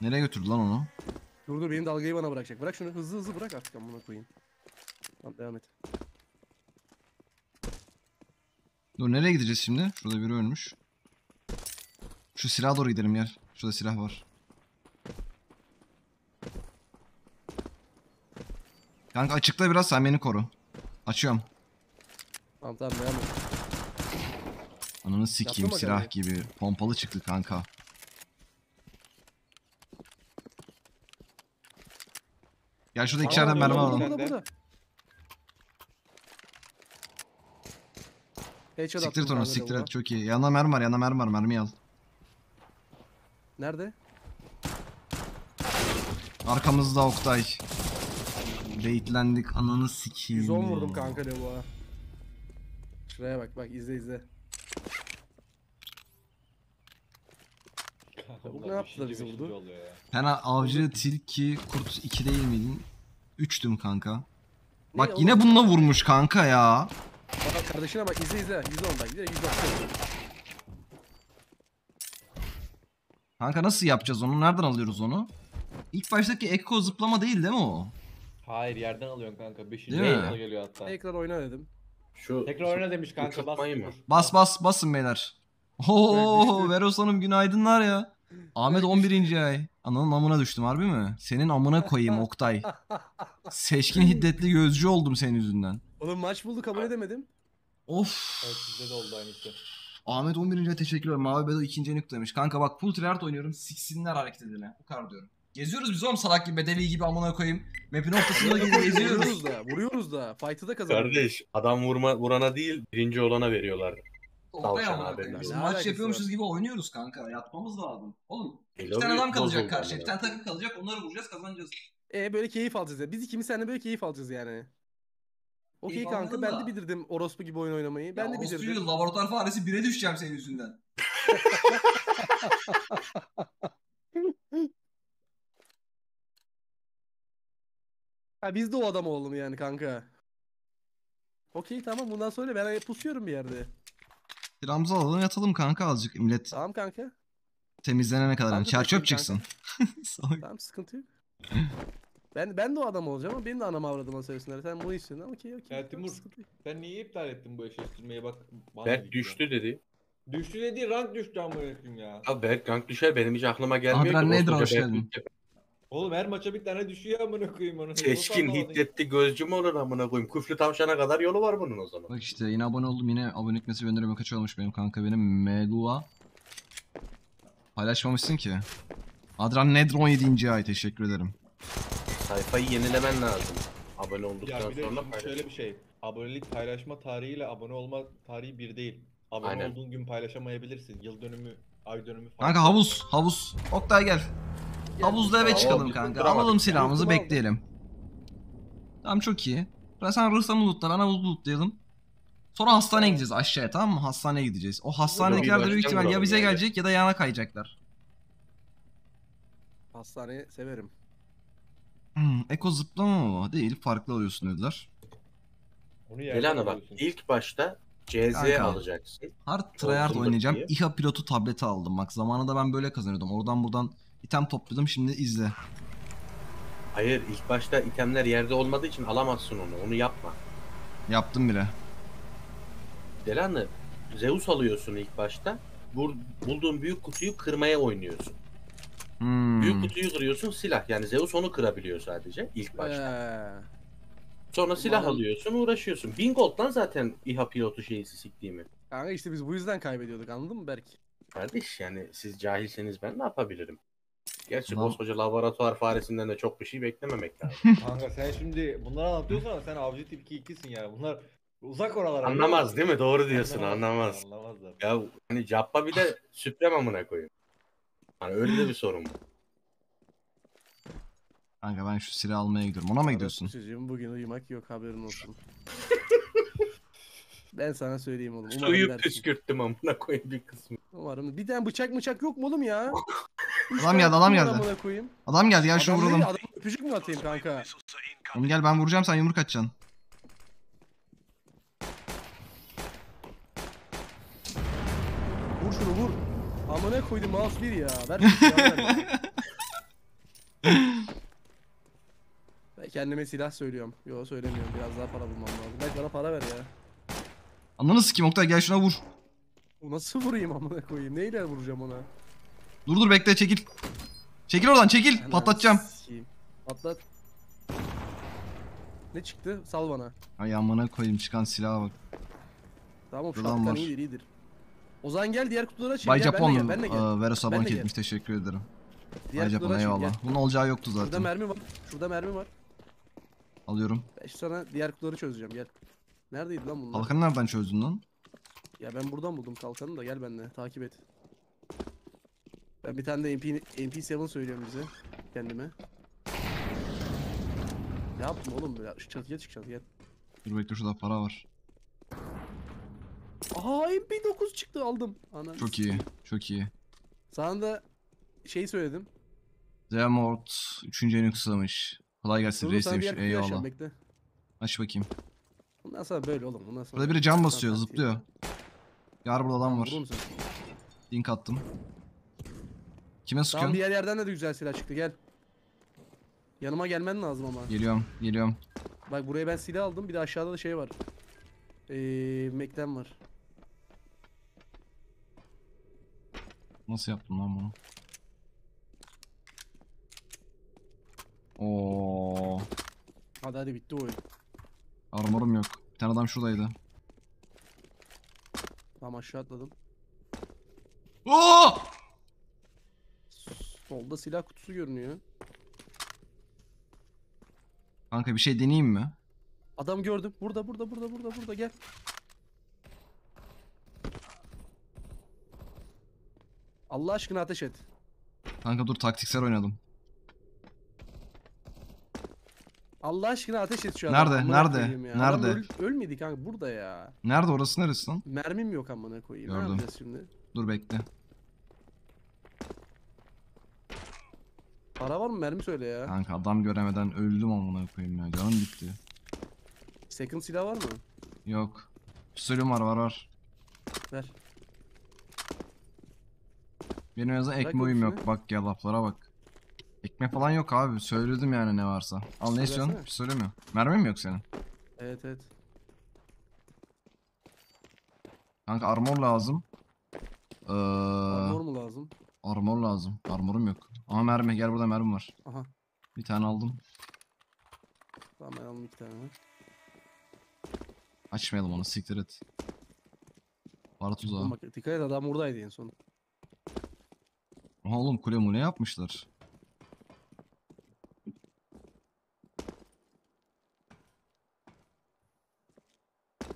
Speaker 2: Nereye götürdü lan onu?
Speaker 4: Dur dur benim dalgayı bana bırakacak. Bırak şunu hızlı hızlı bırak artık amına koyayım. Tamam devam et.
Speaker 2: Dur nereye gideceğiz şimdi? Şurada biri ölmüş. Şu silaha doğru gidelim gel. Şurada silah var. Kanka açıkla biraz sen beni koru. Açıyorum.
Speaker 4: Tamam tamam et.
Speaker 2: Ananı sikeyim silah
Speaker 4: kanka?
Speaker 2: gibi. Pompalı çıktı kanka. Gel şurada ikişerden mermi alalım. Siktir onu siktir et çok iyi. Yanına mermi var yanına mermi var mermi al.
Speaker 4: Nerede?
Speaker 2: Arkamızda Oktay. Baitlendik ananı sikeyim.
Speaker 4: 110
Speaker 2: ya.
Speaker 4: vurdum kanka lavuğa. Şuraya bak bak izle izle.
Speaker 1: Bunlar
Speaker 4: ne yaptılar
Speaker 1: beşinci,
Speaker 4: bize
Speaker 1: beşinci
Speaker 4: vurdu?
Speaker 2: Sen avcı, tilki, kurt 2 değil miydin? 3'tüm kanka. Bak
Speaker 4: Ne
Speaker 2: yine bununla vurmuş kanka ya.
Speaker 4: Bak bak kardeşine bak izle izle. 110 bak. Direkt 110.
Speaker 2: Kanka nasıl yapacağız onu? Nereden alıyoruz onu? İlk baştaki Echo zıplama değil değil mi o?
Speaker 1: Hayır yerden alıyorsun kanka. Beşinci
Speaker 2: Değil mi?
Speaker 1: yanına geliyor hatta.
Speaker 4: Tekrar oyna dedim.
Speaker 3: Şu
Speaker 1: Tekrar oyna demiş kanka. Bas.
Speaker 3: Uçurtmayı mı?
Speaker 1: dur.
Speaker 2: Bas bas basın beyler. Oo Veros Hanım günaydınlar ya. Ahmet 11. ay. Ananın amına düştüm harbi mi? Senin amına koyayım Oktay. Seçkin hiddetli gözcü oldum senin yüzünden.
Speaker 4: Oğlum maç bulduk kabul edemedim.
Speaker 2: Of.
Speaker 1: Evet sizde de oldu aynısı.
Speaker 2: Ahmet 11. ay teşekkür ederim. Mavi Bedo 2. nük demiş. Kanka bak full tryhard oynuyorum. Siksinler hareket edene. Bu kadar diyorum. Geziyoruz biz oğlum salak gibi bedevi gibi amına koyayım. Map'in ortasında gibi geziyoruz.
Speaker 4: Vuruyoruz da. Vuruyoruz da. Fight'ı da kazanıyoruz.
Speaker 3: kardeş adam vurma vurana değil birinci olana veriyorlar.
Speaker 2: Oktay
Speaker 3: Tavşan
Speaker 2: amına. Biz
Speaker 4: Ne
Speaker 2: maç
Speaker 4: alakası
Speaker 2: yapıyormuşuz gibi oynuyoruz kanka. Yatmamız lazım. Oğlum
Speaker 3: E,
Speaker 2: bir tane adam kalacak
Speaker 3: bozuldu
Speaker 2: karşıya. Bir
Speaker 3: amına.
Speaker 2: tane takım kalacak. Onları vuracağız kazanacağız.
Speaker 4: E böyle keyif alacağız ya. Biz ikimiz seninle böyle keyif alacağız yani. Okey kanka ben de bildirdim orospu gibi oyun oynamayı. Ben de bildirdim.
Speaker 2: Avustralya laboratuvar faresi bire düşeceğim senin yüzünden.
Speaker 4: Ha biz de o adam olalım yani kanka. Okey tamam bundan sonra ben pusuyorum bir yerde.
Speaker 2: Kiramızı alalım yatalım kanka azıcık millet
Speaker 4: Tamam kanka.
Speaker 2: temizlenene kadar.
Speaker 4: Ben
Speaker 2: Yani
Speaker 4: de
Speaker 2: çer çöp
Speaker 4: bakayım
Speaker 2: çıksın.
Speaker 4: Tamam sıkıntı yok. Ben ben de o adam olacağım ama benim de anam avradıma söylesinler. Sen bunu istiyorsun. Okey okey.
Speaker 1: Ya Timur. Sen niye iptal ettin bu eşleştirmeyi bak. bana
Speaker 3: Berk
Speaker 1: gidiyor.
Speaker 3: düştü dedi.
Speaker 1: Düştü dedi rank düştü amına koyayım ya.
Speaker 3: Abi Berk gank düşer benim hiç aklıma gelmiyor
Speaker 2: Adran nedir, hoş
Speaker 3: Berk
Speaker 2: geldin.
Speaker 3: düşer.
Speaker 1: Oğlum her maça bir tane düşüyor amına koyayım onu.
Speaker 3: Seçkin hiddetli gözcü mü olur amına koyayım. Küflü tavşana kadar yolu var bunun o zaman.
Speaker 2: Bak işte yine abone oldum yine abonelik mesajı gönderime kaç olmuş benim kanka benim Melua. Paylaşmamışsın ki. Adran Nedro 17. ay teşekkür ederim.
Speaker 3: Sayfayı yenilemen lazım. Abone
Speaker 1: Ya
Speaker 3: olduktan
Speaker 1: bir de
Speaker 3: sonra paylaş.
Speaker 1: şöyle bir şey. Abonelik paylaşma tarihiyle abone olma tarihi bir değil. Abone
Speaker 3: Aynen.
Speaker 1: olduğun gün paylaşamayabilirsin. Yıl dönümü, ay dönümü farklı.
Speaker 2: Kanka havuz havuz. Oktay gel. Havuzda eve çıkalım kanka. Alalım silahımızı bekleyelim. Tamam çok iyi. Ben sen rıhsamı lootla ben havuzu lootlayalım. Sonra hastaneye gideceğiz aşağıya tamam mı? Hastaneye gideceğiz. O hastanedekiler de büyük ihtimal ya bize gelecek ya da yana kayacaklar.
Speaker 4: Hastaneyi severim.
Speaker 2: Hmm, eko zıplama mı? Değil farklı alıyorsun dediler.
Speaker 1: Onu yerden
Speaker 3: Elana bak
Speaker 1: alıyorsun.
Speaker 3: ilk başta CZ
Speaker 2: Kanka.
Speaker 3: alacaksın.
Speaker 2: Hard tryhard
Speaker 3: Olsun
Speaker 2: oynayacağım.
Speaker 3: bakayım.
Speaker 2: İHA pilotu tableti aldım. Bak zamanında ben böyle kazanıyordum. Oradan buradan item topladım. Şimdi izle.
Speaker 3: Hayır ilk başta itemler yerde olmadığı için alamazsın onu. Onu yapma.
Speaker 2: Yaptım bile.
Speaker 3: Delanı Zeus alıyorsun ilk başta. Bur bulduğun büyük kutuyu kırmaya oynuyorsun.
Speaker 2: Hmm.
Speaker 3: Büyük kutuyu kırıyorsun silah. Yani Zeus onu kırabiliyor sadece ilk başta.
Speaker 4: Ee,
Speaker 3: Sonra silah
Speaker 4: umarım-
Speaker 3: alıyorsun uğraşıyorsun. Bin gold'dan zaten İHA pilotu şeysi siktiğimi.
Speaker 4: kanka işte biz bu yüzden kaybediyorduk anladın mı Berk?
Speaker 3: Kardeş yani siz cahilseniz ben ne yapabilirim? Gerçi
Speaker 2: Ulan-
Speaker 3: koskoca laboratuvar faresinden de çok bir şey beklememek lazım.
Speaker 1: Kanka sen şimdi bunları anlatıyorsun ama sen avcı tip 2-2'sin ya. Bunlar uzak oralara.
Speaker 3: Anlamaz değil mi? Doğru diyorsun anlamaz.
Speaker 1: Anlamazlar.
Speaker 3: Ya hani Cabba bir de süprem amına koyayım. Hani öyle de bir sorun var.
Speaker 2: Kanka ben şu silahı almaya gidiyorum. Ona mı gidiyorsun?
Speaker 4: Çocuğum bugün uyumak yok haberin olsun. ben sana söyleyeyim oğlum. Umarım
Speaker 3: Uyuyup
Speaker 4: dersin.
Speaker 3: püskürttüm amına koyayım bir kısmı.
Speaker 4: Umarım. Bir tane bıçak bıçak yok mu oğlum ya?
Speaker 2: Adam geldi, adam geldi.
Speaker 4: amına koyayım.
Speaker 2: Adam geldi gel şunu
Speaker 4: Adam
Speaker 2: vuralım.
Speaker 4: nereye? Adama öpücük mü atayım kanka?
Speaker 2: Oğlum gel ben vuracağım sen yumruk atacaksın.
Speaker 4: Vur şunu vur. Amına koydum mouse bir ya. Ver şu. Ben kendime silah söylüyorum. Yo söylemiyorum. Biraz daha para bulmam lazım. Belki bana para ver ya.
Speaker 2: Ananı sikeyim Oktay gel şuna vur.
Speaker 4: Bu Nasıl vurayım amına koyayım? Neyle vuracağım ona?
Speaker 2: Dur dur bekle çekil. Çekil oradan çekil.
Speaker 4: Ananı
Speaker 2: Patlatacağım.
Speaker 4: sikeyim. Patlat. Ne çıktı? Sal bana.
Speaker 2: Ay amına koyayım çıkan silaha bak.
Speaker 4: Tamam
Speaker 2: Yılan
Speaker 4: şapkan
Speaker 2: var.
Speaker 4: iyidir iyidir. O zaman gel diğer kutuları açayım.
Speaker 2: Bay
Speaker 4: gel,
Speaker 2: Japon
Speaker 4: gel, benle gel.
Speaker 2: e, Veros
Speaker 4: Ben de
Speaker 2: abonelik
Speaker 4: gel.
Speaker 2: etmiş teşekkür ederim.
Speaker 4: Diğer
Speaker 2: Bay Japon eyvallah.
Speaker 4: gel.
Speaker 2: Bunun olacağı yoktu
Speaker 4: Şurada
Speaker 2: zaten.
Speaker 4: mermi var. Şurada mermi var.
Speaker 2: Alıyorum.
Speaker 4: Ben sana diğer kutuları çözeceğim gel. Neredeydi lan bunlar?
Speaker 2: Kalkanı nereden çözdün lan?
Speaker 4: Ya ben buradan buldum kalkanı da gel benimle takip et. Ben bir tane de MP, MP7 söylüyorum bize. Kendime. Ne yaptım oğlum böyle? Şu çatıya çık çatıya.
Speaker 2: Dur bekle şurada para var.
Speaker 4: Aha MP9 çıktı aldım. Ananı
Speaker 2: Çok iyi. Çok iyi.
Speaker 4: Sana da şey söyledim.
Speaker 2: Zemort 3. en kısamış. Kolay gelsin
Speaker 4: Dur dur
Speaker 2: reis
Speaker 4: sana
Speaker 2: demiş.
Speaker 4: diğer kutuyu açacağım
Speaker 2: Eyvallah.
Speaker 4: bekle.
Speaker 2: Aç bakayım.
Speaker 4: Bundan sonra böyle oğlum. Bundan sonra.
Speaker 2: Burada biri cam basıyor zıplıyor. Yar burada adam var.
Speaker 4: Vurur musun?
Speaker 2: Link attım. Kime
Speaker 4: Tamam
Speaker 2: sıkıyorsun?
Speaker 4: diğer yerden de, de güzel silah çıktı gel. Yanıma gelmen lazım ama.
Speaker 2: Geliyorum geliyorum.
Speaker 4: Bak buraya ben silah aldım. Bir de aşağıda da şey var. Eee Mac'den var.
Speaker 2: Nasıl yaptım lan bunu? Oo,
Speaker 4: Hadi hadi bitti oyun.
Speaker 2: armorum yok. Bir tane adam şuradaydı.
Speaker 4: Tamam aşağı atladım.
Speaker 2: Oo!
Speaker 4: Solda silah kutusu görünüyor.
Speaker 2: Kanka bir şey deneyeyim mi?
Speaker 4: Adam gördüm. Burada burada burada burada burada gel. Allah aşkına ateş et.
Speaker 2: Kanka dur taktiksel oynadım.
Speaker 4: Allah aşkına ateş et şu an.
Speaker 2: Nerede?
Speaker 4: Amına
Speaker 2: Nerede?
Speaker 4: koyayım ya.
Speaker 2: Nerede?
Speaker 4: Öl- ölmedi kanka burada ya.
Speaker 2: Nerede orası neresi lan?
Speaker 4: Mermim yok amına koyayım. Ne
Speaker 2: Gördüm.
Speaker 4: yapacağız şimdi?
Speaker 2: Dur bekle.
Speaker 4: Para var mı? Mermi söyle ya.
Speaker 2: Kanka adam göremeden öldüm amına koyayım ya. Canım gitti.
Speaker 4: Second silah var mı?
Speaker 2: Yok. Pistolüm var var var.
Speaker 4: Ver.
Speaker 2: Benim
Speaker 4: Bırak
Speaker 2: ekmeğim yok. Bak gel laflara bak. Ekmek falan yok abi. Söyledim yani ne varsa. Al ne istiyorsun?
Speaker 4: versene.
Speaker 2: Pistolüm yok. Mermi mi yok senin?
Speaker 4: Evet evet.
Speaker 2: Kanka armor lazım. Ee,
Speaker 4: Armor mu lazım?
Speaker 2: armor lazım. Armorum yok. Ama mermi. Gel burada mermi var.
Speaker 4: Aha.
Speaker 2: Bir tane aldım.
Speaker 4: Tamam ben aldım iki tane.
Speaker 2: Açmayalım onu. Siktir et. Para tuzağı.
Speaker 4: Bak dikkat et adam buradaydı en son.
Speaker 2: Oha oğlum kule mule yapmışlar.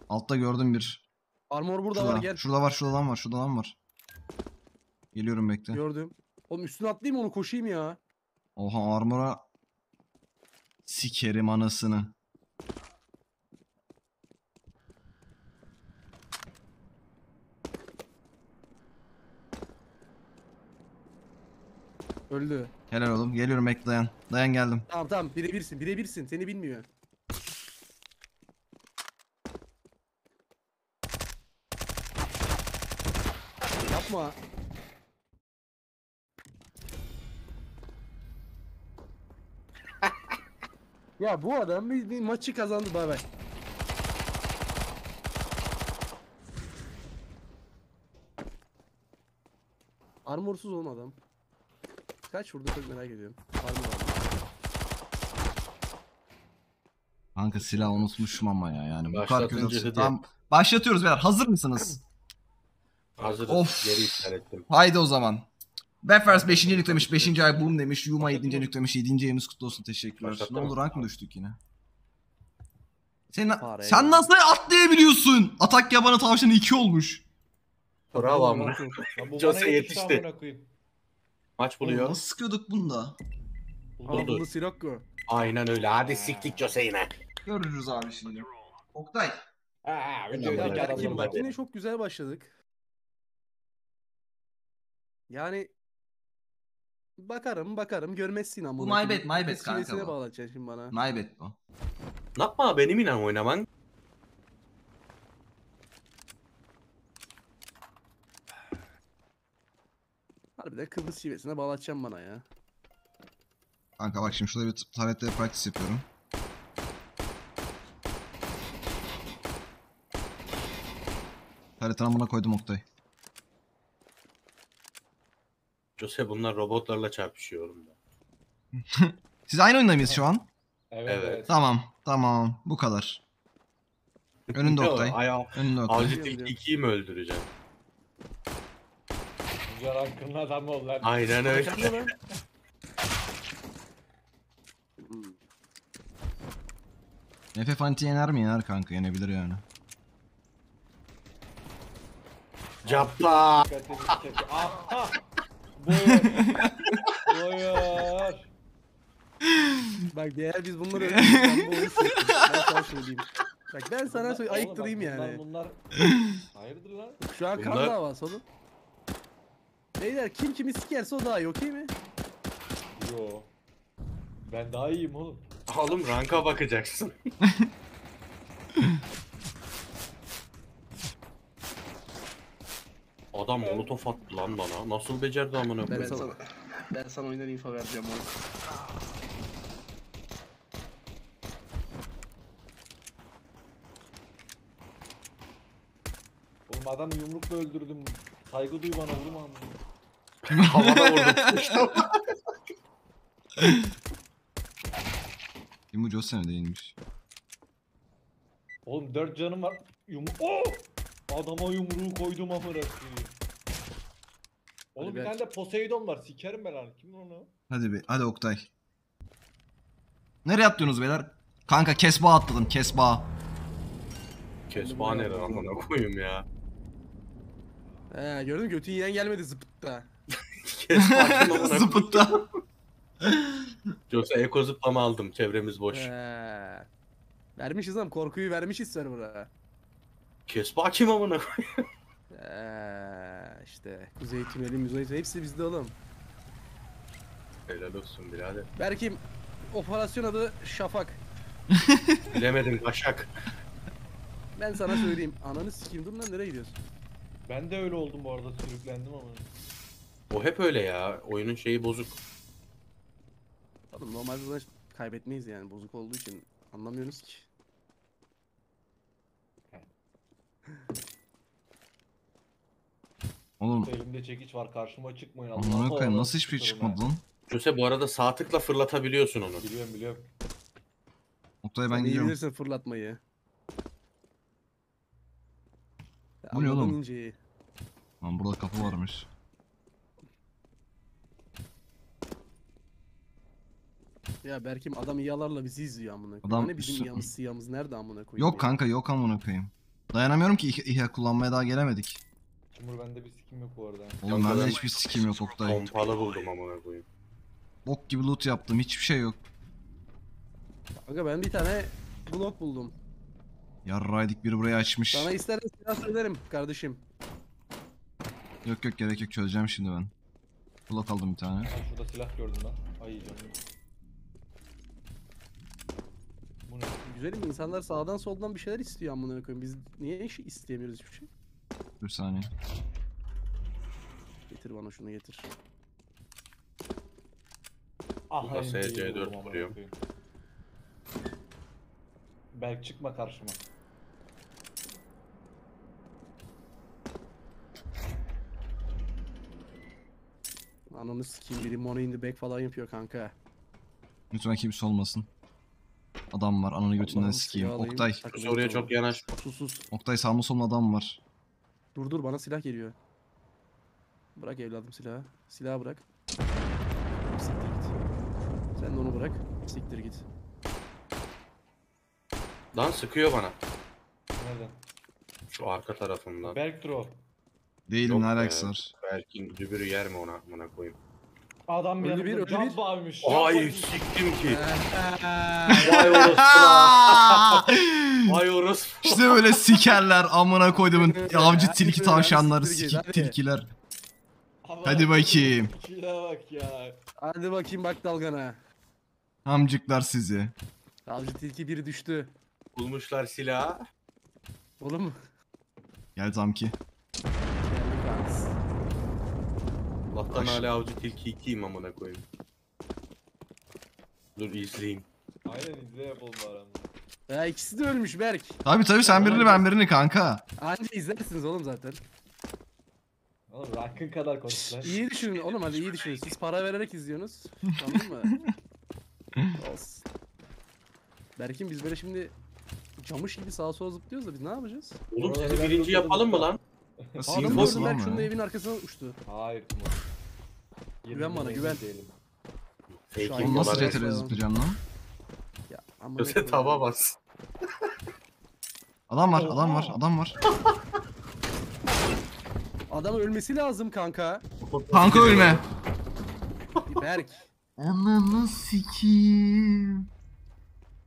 Speaker 2: Altta gördüm bir.
Speaker 4: Armor burada
Speaker 2: Şurada,
Speaker 4: var gel.
Speaker 2: şurada var, şurada lan var, şurada lan var. Geliyorum bekle.
Speaker 4: Gördüm. Oğlum üstüne atlayayım onu koşayım ya.
Speaker 2: Oha armora sikerim anasını.
Speaker 4: Öldü.
Speaker 2: Helal oğlum. Geliyorum bekle dayan. Dayan geldim.
Speaker 4: Tamam tamam birebirsin birebirsin seni bilmiyor. Yapma. ya bu adam bir, bir maçı kazandı bay bay. Armorsuz oğlum adam. Kaç vurdu çok merak ediyorum. Armor aldı.
Speaker 2: Kanka silah unutmuşum ama ya yani. Bu kadar
Speaker 3: Başlatınca hadi.
Speaker 2: Tamam. Başlatıyoruz beyler. Hazır mısınız?
Speaker 3: Hazırız.
Speaker 2: Of.
Speaker 3: Geri iptal ettim.
Speaker 2: Haydi o zaman. Befers 5. yüklemiş, 5. ay boom demiş. Yuma 7. yüklemiş, 7. ayımız kutlu olsun. Teşekkürler. Ne
Speaker 3: mı?
Speaker 2: oldu rank mı düştük yine? Sen,
Speaker 4: Fare
Speaker 2: sen
Speaker 4: ya.
Speaker 2: nasıl atlayabiliyorsun? Atak yabanı tavşanı 2 olmuş.
Speaker 3: Bravo amına. Jose yetişti. Maç
Speaker 2: Oğlum
Speaker 3: buluyor.
Speaker 2: Nasıl sıkıyorduk bunda?
Speaker 1: Buldum.
Speaker 4: Anadolu Sirokko.
Speaker 3: Aynen öyle. Hadi siktik Jose yine.
Speaker 2: Görürüz abi şimdi. Oktay.
Speaker 1: Ha,
Speaker 3: Ya,
Speaker 1: videoyu da
Speaker 3: bak.
Speaker 4: Yine çok güzel başladık. Yani bakarım bakarım görmezsin ama.
Speaker 2: Bu my bad kanka bu.
Speaker 4: bağlatacaksın şimdi bana.
Speaker 2: Maybet bu.
Speaker 3: Ne yapma benim inan oynaman.
Speaker 4: Harbiden Kıbrıs şivesine bağlatacaksın bana ya.
Speaker 2: Kanka bak şimdi şurada bir tarihte practice yapıyorum. Haritanı buna koydum Oktay.
Speaker 3: Jose bunlar robotlarla çarpışıyor orada.
Speaker 2: Siz aynı oyunda mıyız şu an?
Speaker 1: Evet.
Speaker 3: Evet.
Speaker 2: Tamam. Tamam. Bu kadar. Önünde Oktay.
Speaker 3: Ay,
Speaker 2: Önünde Oktay.
Speaker 3: Avcı Tilki 2'yi mi öldüreceğim?
Speaker 1: Güzel hakkının adamı ol lan.
Speaker 3: Aynen öyle.
Speaker 4: Bakacağım da ben.
Speaker 2: FF anti yener mi yener kanka yenebilir yani.
Speaker 3: Cappa.
Speaker 1: Aha! Buyur. Buyur.
Speaker 4: Bak eğer biz bunları öldürürüz, ben bu oyunu seçtim. Ben sana söyleyeyim. Bak ben sana söyle
Speaker 1: Oğlum
Speaker 4: ayıktırayım yani.
Speaker 1: Bunlar, bunlar... Hayırdır lan?
Speaker 4: Şu an kan
Speaker 3: Bunlar-
Speaker 4: davası oğlum. Beyler kim kimi sikerse o daha iyi okey mi?
Speaker 1: Yo. Ben daha iyiyim oğlum.
Speaker 3: Oğlum ranka bakacaksın. Adam molotof attı lan bana. Nasıl becerdi amına
Speaker 4: Ben
Speaker 3: koyayım?
Speaker 4: sana, ben sana oyundan info vereceğim oğlum.
Speaker 1: Oğlum adamı yumrukla öldürdüm. Saygı duy bana vurma amına.
Speaker 3: Havada vurdum.
Speaker 2: Kim bu Josene değilmiş.
Speaker 1: Oğlum 4 canım var. Yumruk. Oh! Adama yumruğu koydum amına koyayım. Oğlum bir tane de Poseidon var. Sikerim ben lan. Kim onu?
Speaker 2: Hadi be, hadi Oktay. Nereye atlıyorsunuz beyler? Kanka kesba atladım kesba.
Speaker 3: Kesba nere amına koyayım ya.
Speaker 4: He gördün mü götün yiyen gelmedi zıpıtta.
Speaker 2: Zıpıtta.
Speaker 3: Yoksa eko zıplama aldım. Çevremiz boş.
Speaker 4: He. Vermişiz lan korkuyu vermişiz server'a.
Speaker 3: Kesba kim amına koyayım?
Speaker 4: Eee işte Kuzey Tüneli, Müzey hepsi bizde oğlum.
Speaker 3: Helal olsun birader.
Speaker 4: Berkim operasyon adı Şafak.
Speaker 3: Bilemedim Başak.
Speaker 4: Ben sana söyleyeyim. Ananı sikeyim dur lan nereye gidiyorsun?
Speaker 1: Ben de öyle oldum bu arada. Sürüklendim ama.
Speaker 3: O hep öyle ya. Oyunun şeyi bozuk.
Speaker 4: Oğlum normalde zaten kaybetmeyiz yani bozuk olduğu için anlamıyorsunuz ki.
Speaker 2: Oğlum
Speaker 1: Elimde çekiç var. Karşıma çıkmayın.
Speaker 2: amına
Speaker 1: Allah'ım,
Speaker 2: koyayım nasıl hiçbir şey çıkmadı lan?
Speaker 3: Jose bu arada sağ tıkla fırlatabiliyorsun onu.
Speaker 1: Biliyorum biliyorum.
Speaker 2: Oktay
Speaker 4: Sen
Speaker 2: ben
Speaker 4: iyi
Speaker 2: gidiyorum.
Speaker 4: bilirsin fırlatmayı.
Speaker 2: Bu ne oğlum?
Speaker 4: inceyi.
Speaker 2: Lan burada kapı varmış.
Speaker 4: Ya Berkim adam iyalarla bizi izliyor amına koyayım.
Speaker 2: Adam
Speaker 4: Hani bizim
Speaker 2: üstü-
Speaker 4: iyamız siyamız nerede amına koyayım
Speaker 2: Yok
Speaker 4: ya?
Speaker 2: kanka yok amına koyayım. Dayanamıyorum ki İH- İHA kullanmaya daha gelemedik.
Speaker 1: Cumhur bende bir sikim yok bu arada.
Speaker 2: Oğlum
Speaker 3: Kanka
Speaker 2: bende
Speaker 3: ben-
Speaker 2: hiçbir sikim yok Oktay.
Speaker 3: Pompalı buldum amına koyayım.
Speaker 2: Bok gibi loot yaptım hiçbir şey yok.
Speaker 4: Kanka ben bir tane blok buldum.
Speaker 2: Yarraydık biri burayı açmış.
Speaker 4: Sana istersen silah söylerim kardeşim.
Speaker 2: Yok yok gerek yok çözeceğim şimdi ben. Blok aldım bir tane.
Speaker 1: Ben şurada silah gördüm lan. Ay canım. Bu ne?
Speaker 4: Güzelim insanlar sağdan soldan bir şeyler istiyor amına koyayım. Biz niye iş isteyemiyoruz hiçbir şey?
Speaker 2: Bir saniye.
Speaker 4: Getir bana şunu getir.
Speaker 1: Ah,
Speaker 3: Burada
Speaker 1: en
Speaker 3: SC4
Speaker 1: iyi buldum amına
Speaker 3: vuruyor.
Speaker 1: koyayım. Berk çıkma karşıma.
Speaker 4: Ananı sikeyim biri money in the back falan yapıyor kanka.
Speaker 2: Lütfen kimse olmasın. Adam var ananı götünden
Speaker 4: Allah'ım
Speaker 2: sikeyim.
Speaker 4: silah alayım,
Speaker 2: Oktay.
Speaker 4: takılayım
Speaker 3: Jose oraya
Speaker 4: sonra.
Speaker 3: çok yanaşma.
Speaker 4: Sus sus.
Speaker 2: Oktay sağımda solumda adam var.
Speaker 4: Dur dur bana silah geliyor. Bırak evladım silahı. Silahı bırak. Siktir git. Sen de onu bırak. Siktir git.
Speaker 3: Lan sıkıyor bana.
Speaker 1: Nereden?
Speaker 3: Şu arka tarafından.
Speaker 1: Berk Tro.
Speaker 2: Değilim ne alakası var.
Speaker 3: Belki dübürü yer mi ona amına koyayım.
Speaker 1: Adam
Speaker 4: bir, öldü
Speaker 1: Can
Speaker 4: bir.
Speaker 1: bağırmış.
Speaker 3: Ay siktim ki.
Speaker 4: Vay
Speaker 3: orospu. Vay orospu.
Speaker 2: işte böyle sikerler amına koyduğumun avcı tilki tavşanları sikik tilkiler. Hadi bakayım.
Speaker 1: Şuna bak ya.
Speaker 4: Hadi bakayım bak dalgana.
Speaker 2: Amcıklar sizi.
Speaker 4: Avcı tilki biri düştü.
Speaker 3: Bulmuşlar silahı.
Speaker 4: Oğlum.
Speaker 2: Gel Zamki.
Speaker 4: Geldi kanks.
Speaker 3: Allah'tan
Speaker 2: Aş-
Speaker 3: hala avcı tilki 2'yim amına koyayım. Dur izleyeyim.
Speaker 1: Aynen izle yapalım bari ama.
Speaker 4: Ya ikisi de ölmüş Berk.
Speaker 2: Tabi tabi sen birini ben birini kanka.
Speaker 4: Anca izlersiniz oğlum zaten.
Speaker 1: Oğlum rankın kadar konuş lan.
Speaker 4: İyi düşünün oğlum hadi iyi düşünün. Siz para vererek izliyorsunuz. Anladın mı? Olsun. Berkin biz böyle şimdi camış gibi sağa sola zıplıyoruz da biz ne yapacağız?
Speaker 3: Oğlum
Speaker 1: ben
Speaker 3: birinci yapalım mı lan?
Speaker 4: Adam
Speaker 2: nasıl
Speaker 4: gördüm
Speaker 2: lan
Speaker 4: Berk şunun
Speaker 2: bu?
Speaker 4: evin arkasına uçtu.
Speaker 1: Hayır Timo.
Speaker 4: Güven bana, güven. Şahin
Speaker 2: Oğlum nasıl
Speaker 4: olarak-
Speaker 2: zıplayacağım lan?
Speaker 4: Ya amına
Speaker 3: Jose
Speaker 4: koyayım.
Speaker 3: tava bas.
Speaker 2: Adam var adam var adam var.
Speaker 4: Adam ölmesi lazım kanka.
Speaker 2: Kanka ölme.
Speaker 4: Berk.
Speaker 2: Ananı sikiyim.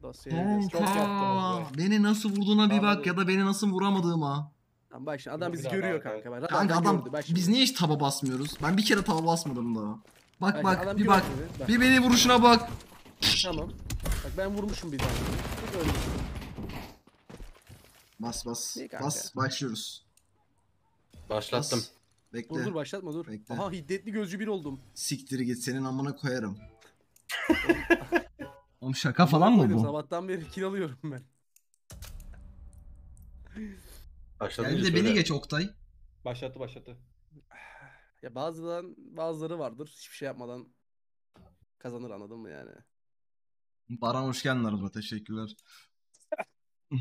Speaker 4: Dosyaya
Speaker 1: Çok yaptınız be.
Speaker 2: Beni nasıl vurduğuna bir bak ya da beni nasıl vuramadığıma.
Speaker 4: Tamam bak şimdi adam bizi
Speaker 1: daha,
Speaker 4: görüyor
Speaker 1: daha,
Speaker 4: kanka. Bak,
Speaker 2: Kanka adam
Speaker 4: gördü, bak şimdi.
Speaker 2: biz niye hiç taba basmıyoruz? Ben bir kere taba basmadım daha. Bak
Speaker 4: Bak,
Speaker 2: bak
Speaker 4: adam
Speaker 2: bir bak.
Speaker 4: bak.
Speaker 2: Bir beni vuruşuna bak.
Speaker 4: Tamam. Bak ben vurmuşum bir tane.
Speaker 2: Bas bas.
Speaker 4: İyi kanka.
Speaker 2: Bas başlıyoruz.
Speaker 3: Başlattım.
Speaker 2: Bas. Bekle.
Speaker 4: Dur dur başlatma dur.
Speaker 2: Bekle.
Speaker 4: Aha hiddetli gözcü bir oldum.
Speaker 2: Siktir git senin amına koyarım. Oğlum şaka falan mı
Speaker 4: Koydum,
Speaker 2: bu?
Speaker 4: Sabahtan beri kill alıyorum ben.
Speaker 3: Başladı
Speaker 2: Gel bir
Speaker 3: mı?
Speaker 2: de beni geç Oktay.
Speaker 1: Başlattı başlattı.
Speaker 4: Ya bazıdan bazıları vardır hiçbir şey yapmadan kazanır anladın mı yani?
Speaker 2: Baran hoş geldin aramıza teşekkürler.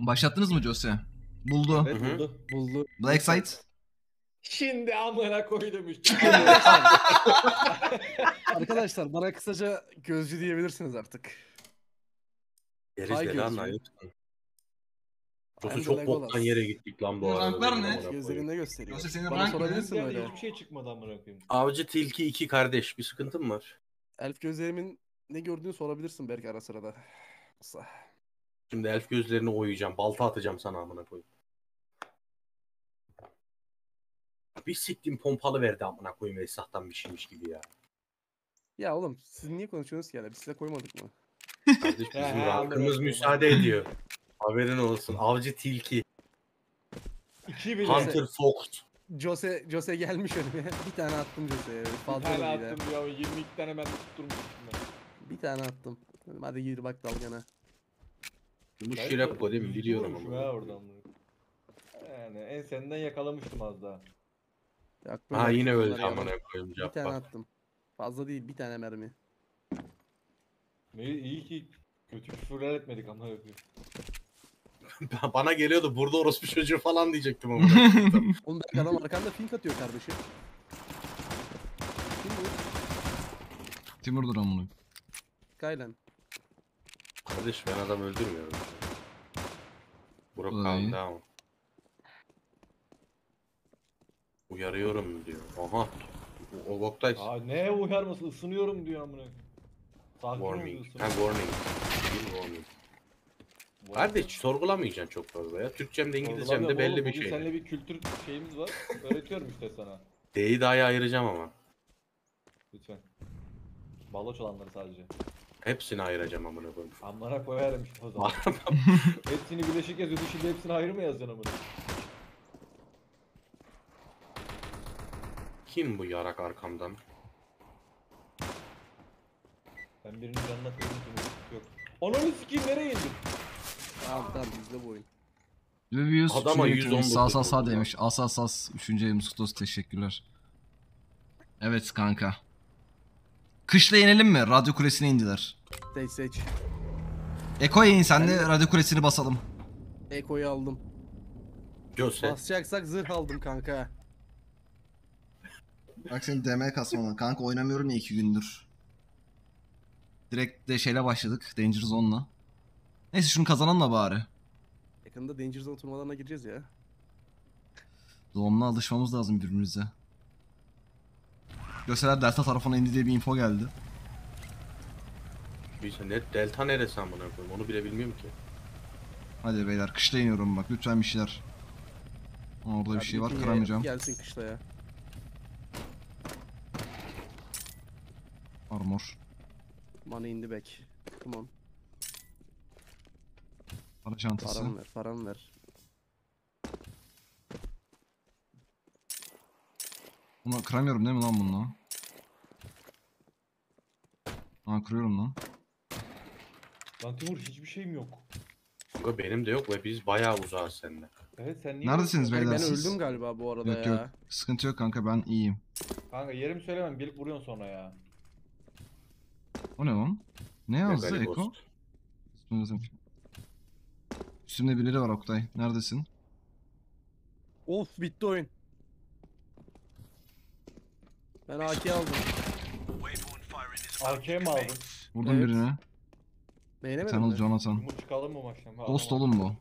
Speaker 2: Başlattınız mı Jose? Buldu.
Speaker 1: Evet buldu.
Speaker 4: Buldu.
Speaker 2: Black Site.
Speaker 1: Şimdi amına koydum işte.
Speaker 4: Arkadaşlar bana kısaca gözcü diyebilirsiniz artık.
Speaker 3: Yeriz
Speaker 4: Hay
Speaker 3: de lan
Speaker 4: gözlüğü.
Speaker 3: ayıp.
Speaker 4: I'm
Speaker 3: Yoksa çok boktan yere gittik lan bu arada.
Speaker 2: Ranklar ne?
Speaker 4: Gözlerinde gösteriyor.
Speaker 2: Yoksa senin
Speaker 4: Bana
Speaker 2: rank ne?
Speaker 4: sorabilirsin
Speaker 1: Yani
Speaker 4: öyle.
Speaker 1: hiçbir şey çıkmadı amına koyayım.
Speaker 3: Avcı tilki iki kardeş. Bir sıkıntın var.
Speaker 4: Elf gözlerimin ne gördüğünü sorabilirsin belki ara sırada. Kısa.
Speaker 3: Şimdi elf gözlerini oyacağım. Balta atacağım sana amına koyayım. Bir siktim pompalı verdi amına koyayım Esah'tan bir şeymiş gibi ya.
Speaker 4: Ya oğlum siz niye konuşuyorsunuz ki yani? Biz size koymadık mı?
Speaker 3: Kardeş bizim
Speaker 1: Ya,
Speaker 3: rankımız müsaade ediyor. Haberin olsun. Avcı tilki.
Speaker 1: İki bile.
Speaker 3: Hunter Fox.
Speaker 4: Jose, Jose gelmiş önüme. Bir tane attım Jose'ye.
Speaker 1: Bir
Speaker 4: Fazla
Speaker 1: tane
Speaker 4: değil ha.
Speaker 1: attım ya. 22 tane ben tutturmuşum. ben.
Speaker 4: Bir tane attım. Hadi gir bak dalgana.
Speaker 3: Bu
Speaker 1: de
Speaker 3: değil mi? Biliyorum ama.
Speaker 1: ha oradan bunu. Yani en senden yakalamıştım az daha.
Speaker 4: Aklıma
Speaker 3: Ha yine öldü
Speaker 4: ya.
Speaker 3: amına koyayım
Speaker 4: Bir tane attım. Fazla değil bir tane mermi.
Speaker 1: İyi, iyi ki kötü küfürler etmedik amına koyayım.
Speaker 3: Bana geliyordu burada orospu çocuğu falan diyecektim amına koyayım.
Speaker 4: Oğlum belki adam arkanda fink atıyor kardeşim. Kim bu?
Speaker 2: Timur'dur amına.
Speaker 4: Skyline.
Speaker 3: Kardeş ben adam öldürmüyorum. Burak
Speaker 2: Bu da
Speaker 3: calm down. Uyarıyorum diyor. Aha. O Oktay.
Speaker 1: Aa ne uyarması ısınıyorum diyor amına. koyayım. Sakin ol
Speaker 3: Warning.
Speaker 1: diyorsun.
Speaker 3: Ha warning. Bir warning. Kardeş sorgulamayacaksın çok fazla ya. Türkçem de İngilizcem de
Speaker 1: Sorgulamıyorum
Speaker 3: belli
Speaker 1: oğlum,
Speaker 3: bir
Speaker 1: bugün
Speaker 3: şey.
Speaker 1: Seninle bir kültür şeyimiz var. Öğretiyorum işte sana.
Speaker 3: D'yi dahi ayıracağım ama.
Speaker 1: Lütfen. Baloç olanları sadece.
Speaker 3: Hepsini ayıracağım amına koyayım.
Speaker 1: Amlara koyarım işte o zaman. hepsini bileşik yazıyordu şimdi hepsini ayrı mı yazacaksın amına?
Speaker 3: Kim bu yarak arkamdan?
Speaker 1: Ben birinin canına koydum kimi yok. Ananı sikeyim nereye indin?
Speaker 4: Tamam tamam bizde bu oyun.
Speaker 2: Reviews
Speaker 3: Adama
Speaker 2: 3.
Speaker 3: 119
Speaker 2: Sağ sağ sağ demiş. As as as. 3. ayımız kutlu olsun, teşekkürler. Evet kanka. Kışla inelim mi? Radyo kulesine indiler.
Speaker 4: Seç seç.
Speaker 2: Eko'ya in sen de radyo kulesini basalım.
Speaker 4: Eko'yu aldım.
Speaker 3: Jose.
Speaker 4: Basacaksak zırh aldım kanka.
Speaker 2: Bak seni DM kasmadan. Kanka oynamıyorum ya 2 gündür. Direkt de şeyle başladık. Danger Zone'la. Neyse şunu kazanalım da bari.
Speaker 4: Yakında Danger Zone turnuvalarına gireceğiz ya.
Speaker 2: Zone'la alışmamız lazım birbirimize. Gösteler Delta tarafına indi diye bir info geldi.
Speaker 3: Bir ne, delta neresi amına koyayım? Onu bile bilmiyorum ki.
Speaker 2: Hadi beyler kışla iniyorum bak lütfen bir şeyler. Orada bir şey var
Speaker 4: bütün
Speaker 2: kıramayacağım.
Speaker 4: yayın Gelsin kışlaya.
Speaker 2: Armor.
Speaker 4: Money in the back. Come on.
Speaker 2: Para çantası.
Speaker 4: Paramı ver, paramı ver.
Speaker 2: Bunu kıramıyorum değil mi lan bununla? Ha kırıyorum lan.
Speaker 1: Lan Timur hiçbir şeyim yok.
Speaker 3: Kanka benim de yok ve biz bayağı uzağız seninle.
Speaker 1: Evet sen niye
Speaker 2: Neredesiniz beyler
Speaker 4: ben
Speaker 2: siz?
Speaker 4: öldüm galiba bu arada
Speaker 2: Yok
Speaker 4: ya.
Speaker 2: yok. Sıkıntı yok kanka ben iyiyim.
Speaker 1: Kanka yerimi söylemem gelip vuruyorsun sonra ya.
Speaker 2: O ne lan? Ne yazdı Eko?
Speaker 3: Ghost.
Speaker 2: Üstümde birileri var Oktay. Neredesin?
Speaker 4: Of bitti oyun. Ben AK aldım.
Speaker 1: Arkaya mı aldın?
Speaker 2: Vurdum
Speaker 4: Evet.
Speaker 2: birini.
Speaker 4: Beğenemedin
Speaker 2: Eternal
Speaker 4: mi?
Speaker 2: Jonathan.
Speaker 1: Timur çıkalım mı maçtan? Ha,
Speaker 2: Dost oğlum bu.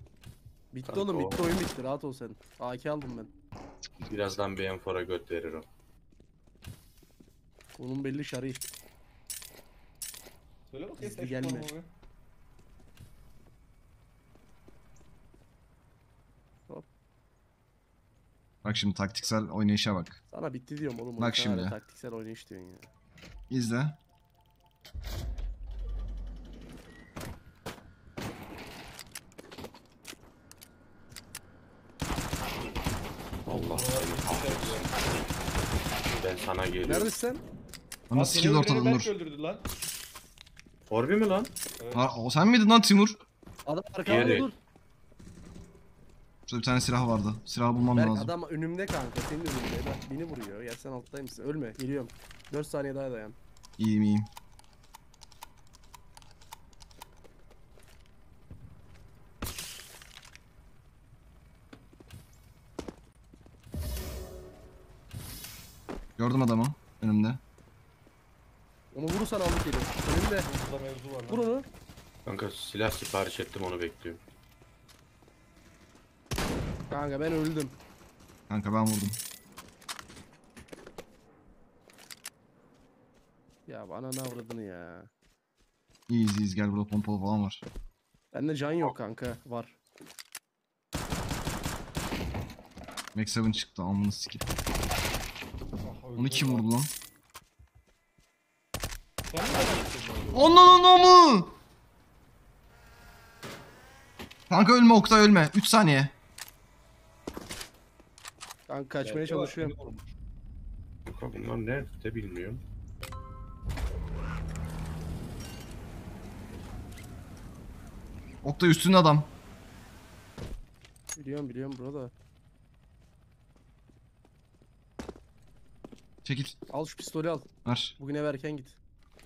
Speaker 4: Bitti
Speaker 3: Kanka
Speaker 4: oğlum
Speaker 3: o-
Speaker 4: bitti oyun bitti rahat ol sen. AK aldım ben.
Speaker 3: Birazdan bir enfora göt verir o.
Speaker 4: Onun belli şarı.
Speaker 1: Söyle bakayım
Speaker 4: Gizli
Speaker 1: şu
Speaker 4: gelme.
Speaker 1: konumu bir.
Speaker 2: Bak şimdi taktiksel oynayışa bak.
Speaker 4: Sana bitti diyorum oğlum.
Speaker 2: Bak şimdi.
Speaker 4: Taktiksel oynayış diyorsun ya.
Speaker 2: İzle.
Speaker 3: Allah seni
Speaker 1: şey.
Speaker 3: Ben sana geliyorum.
Speaker 4: Neredesin sen?
Speaker 2: Bana
Speaker 1: Lan
Speaker 2: skill ortada.
Speaker 1: Berk öldürdü lan.
Speaker 3: Harbi mi lan?
Speaker 2: Ha, o sen miydin lan Timur?
Speaker 4: Adam
Speaker 3: Diğeri.
Speaker 4: dur.
Speaker 2: Şurada bir tane silah vardı. Silahı bulmam
Speaker 4: Berk
Speaker 2: lazım.
Speaker 4: adam önümde kanka. Senin önünde. Bak, Beni vuruyor. Ya sen alttaymışsın. Ölme. Geliyorum. 4 saniye daha dayan.
Speaker 2: İyiyim iyiyim. Gördüm adamı önümde.
Speaker 4: Onu vurursan aldık geliyor. Önümde.
Speaker 1: Burada mevzu var
Speaker 4: Vur
Speaker 1: lan.
Speaker 4: onu.
Speaker 3: Kanka silah sipariş ettim onu bekliyorum.
Speaker 4: Kanka ben öldüm.
Speaker 2: Kanka ben vurdum.
Speaker 4: Ya bana ne avradını ya.
Speaker 2: İyiyiz iyiyiz gel burada pompalı falan var.
Speaker 4: Bende can yok kanka. Var.
Speaker 2: Max 7 çıktı amına sikeyim.
Speaker 1: Ah,
Speaker 2: Onu kim vurdu lan?
Speaker 1: Sen mi yaptın?
Speaker 2: Onun mı? Kanka ölme Oktay ölme. 3 saniye.
Speaker 4: Kanka kaçmaya
Speaker 1: bak,
Speaker 4: çalışıyorum.
Speaker 1: seni vurmuş.
Speaker 3: Kanka bunlar nerede bilmiyorum.
Speaker 2: Oktay üstünde adam.
Speaker 4: Biliyorum biliyorum burada.
Speaker 2: Çekil.
Speaker 4: Al şu pistolü al.
Speaker 2: Ver.
Speaker 4: Bugün eve erken git.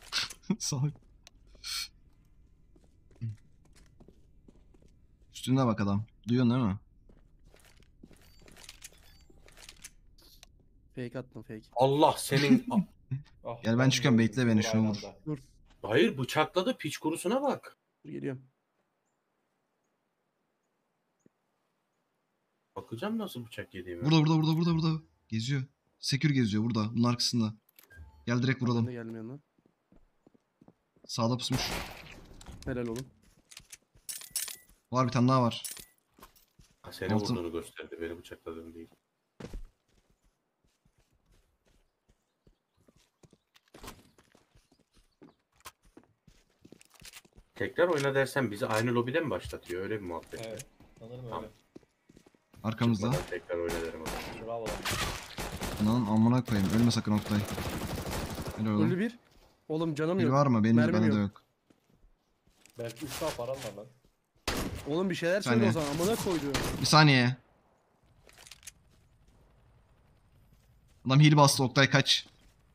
Speaker 2: Sağ ol. Üstünde bak adam. Duyuyorsun değil mi?
Speaker 4: Fake attım fake.
Speaker 3: Allah senin...
Speaker 1: Ah,
Speaker 2: Gel ben çıkıyorum, bekle beni, şunu vur.
Speaker 1: anda.
Speaker 3: Hayır bıçakladı piç kurusuna bak.
Speaker 4: Dur geliyorum.
Speaker 3: Bakacağım nasıl bıçak yediğimi.
Speaker 2: Burada burada burada burada burada. Geziyor. Sekür geziyor burada. Bunun arkasında. Gel direkt
Speaker 4: Ben de
Speaker 2: vuralım.
Speaker 4: gelmiyorum lan.
Speaker 2: Sağda pusmuş.
Speaker 4: Helal oğlum.
Speaker 2: Var bir tane daha var.
Speaker 3: Ha, Seni
Speaker 2: Altın-
Speaker 3: vurduğunu gösterdi beni bıçakladığını değil. Tekrar oyna dersen bizi aynı lobide mi başlatıyor? Öyle bir muhabbet.
Speaker 1: Evet. Sanırım
Speaker 3: Tamam.
Speaker 1: öyle.
Speaker 2: Arkamızda.
Speaker 3: Çıkmadan Tekrar oyna derim ona.
Speaker 1: Bravo lan.
Speaker 2: Lan amına koyayım. Ölme sakın Oktay. Helal
Speaker 4: Öldü
Speaker 2: oğlum.
Speaker 4: bir. Oğlum canım
Speaker 2: Bir
Speaker 4: yok.
Speaker 2: var mı? Benim
Speaker 4: Mermim
Speaker 2: bende de
Speaker 4: yok.
Speaker 2: yok.
Speaker 1: Belki 3 daha paran var lan.
Speaker 4: Oğlum bir şeyler
Speaker 2: Saniye.
Speaker 4: söyle o zaman. Amına koydu.
Speaker 2: Bir saniye. Adam heal bastı Oktay kaç.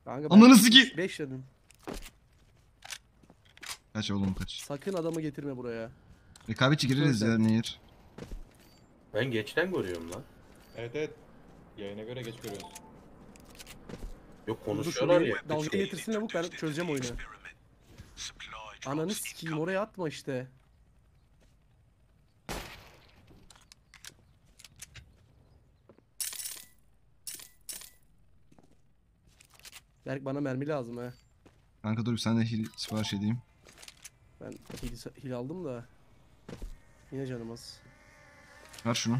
Speaker 4: Kanka
Speaker 2: Ananı siki-
Speaker 4: 5 dedim.
Speaker 2: Kaç oğlum kaç.
Speaker 4: Sakın adamı getirme buraya.
Speaker 2: Rekabetçi gireriz ya Nehir.
Speaker 3: Ben geçten görüyorum lan.
Speaker 1: Evet evet. Yayına göre geç görüyoruz.
Speaker 3: Yok konuşuyorlar ya.
Speaker 4: Dalga getirsin lavuk ben çözeceğim oyunu. Ananı sikeyim oraya atma işte. Berk bana mermi lazım ha.
Speaker 2: Kanka dur bir sen de heal sipariş edeyim.
Speaker 4: Ben hil, hil aldım da. Yine canım az.
Speaker 2: Ver şunu.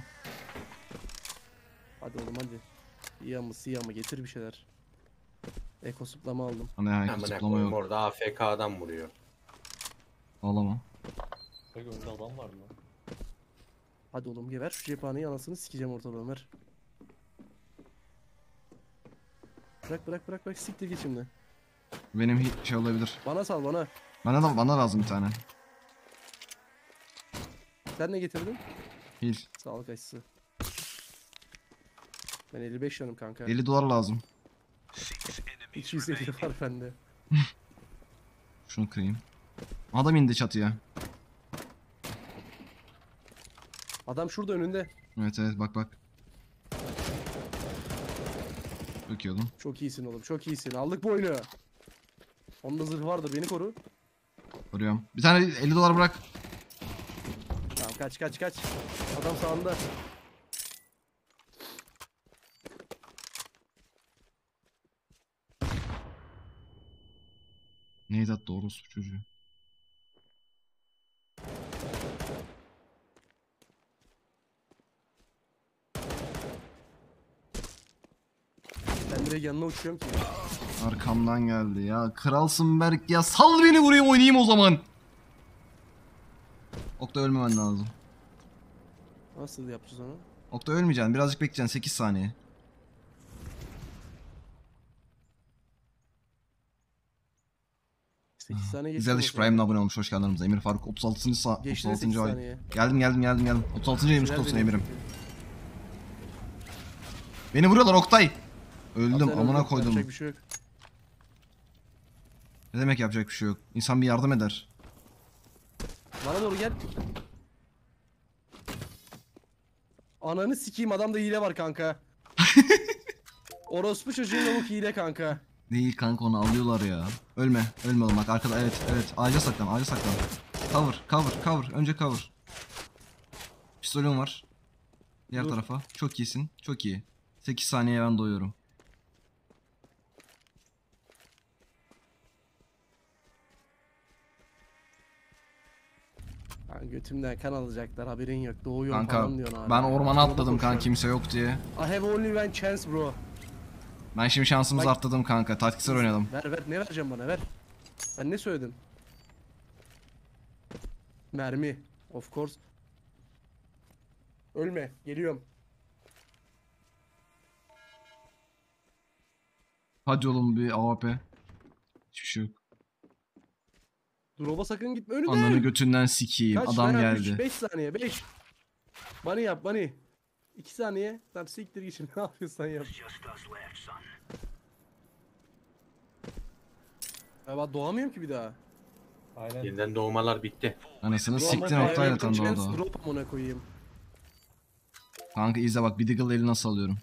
Speaker 4: Hadi oğlum hadi. İyi mı siyah mı getir bir şeyler. Eko zıplama aldım.
Speaker 2: Ana ya zıplama
Speaker 3: koyayım
Speaker 2: yok.
Speaker 3: orada AFK adam vuruyor.
Speaker 2: Ağlama.
Speaker 1: Peki önünde adam var mı?
Speaker 4: Hadi oğlum geber şu cephaneyi anasını sikeceğim ortada Ömer. Bırak bırak bırak bırak siktir git şimdi.
Speaker 2: Benim heal şey olabilir.
Speaker 4: Bana sal bana.
Speaker 2: Bana da bana lazım bir tane.
Speaker 4: Sen ne getirdin?
Speaker 2: Heal.
Speaker 4: Sağlık aşısı. Ben 55 yanım kanka.
Speaker 2: 50 dolar lazım.
Speaker 5: Six enemies
Speaker 4: 250
Speaker 5: remaining.
Speaker 4: var bende.
Speaker 2: Şunu kırayım. Adam indi çatıya.
Speaker 4: Adam şurada önünde.
Speaker 2: Evet evet bak bak. Çok iyi oğlum.
Speaker 4: Çok iyisin oğlum çok iyisin. Aldık bu oyunu. Onda zırh vardır beni koru.
Speaker 2: Koruyorum. Bir tane 50 dolar bırak.
Speaker 4: Tamam kaç kaç kaç. Adam sağında.
Speaker 2: Neydi orospu çocuğu.
Speaker 4: yanına uçuyorum ki.
Speaker 2: Arkamdan geldi ya. Kralsın Berk ya. Sal beni buraya oynayayım o zaman. Okta ölmemen lazım.
Speaker 4: Nasıl yapacağız onu?
Speaker 2: Okta ölmeyeceksin. Birazcık bekleyeceksin. 8 saniye. Güzel iş Prime'le abone olmuş. Hoş geldiniz. Emir Faruk 36. Sa 36. ay. Geldim geldim geldim geldim. 36. ayımız olsun Emir'im.
Speaker 4: Şey.
Speaker 2: Beni vuruyorlar Oktay. Öldüm
Speaker 4: sen
Speaker 2: amına koydum.
Speaker 4: yapacak bir şey yok.
Speaker 2: Ne demek yapacak bir şey yok. İnsan bir yardım eder.
Speaker 4: Bana doğru gel. Ananı sikeyim adamda hile var kanka. Orospu çocuğun lavuk hile kanka.
Speaker 2: Değil kanka onu alıyorlar ya. Ölme. Ölme oğlum bak arkada evet evet. Ağaca saklan ağaca saklan. Cover cover cover. Önce cover. Pistolüm var. Diğer
Speaker 4: Dur.
Speaker 2: tarafa. Çok iyisin. Çok iyi. 8 saniye ben doyuyorum.
Speaker 4: Ha, götümden kan alacaklar haberin yok. Doğuyorum
Speaker 2: Kanka
Speaker 4: falan diyorsun abi.
Speaker 2: ben ormana atladım kanka kimse yok diye.
Speaker 4: I have only one chance bro.
Speaker 2: Ben şimdi şansımızı
Speaker 4: Bak-
Speaker 2: arttırdım kanka. Taktiksel oynadım.
Speaker 4: Ver ver ne vereceğim bana ver. Ben ne söyledim? Mermi. Of course. Ölme. Geliyorum.
Speaker 2: Hadi oğlum bir AWP. Hiçbir şey yok.
Speaker 4: Drop'a sakın gitme önüne.
Speaker 2: Ananı götünden sikeyim.
Speaker 4: Kaç
Speaker 2: Adam geldi.
Speaker 4: Üç, 5 saniye 5. Bunny yap bunny. 2 saniye. Tamam siktir git şimdi ne yapıyorsan yap. Ya ben doğamıyorum ki bir daha.
Speaker 1: Aynen.
Speaker 3: Yeniden doğmalar bitti.
Speaker 2: Anasını
Speaker 4: Doğamam.
Speaker 2: siktin
Speaker 4: I
Speaker 2: Oktay
Speaker 4: have
Speaker 2: yatan
Speaker 4: a chance
Speaker 2: doğdu.
Speaker 4: Drop amına koyayım.
Speaker 2: Kanka izle bak bir Deagle eli nasıl alıyorum.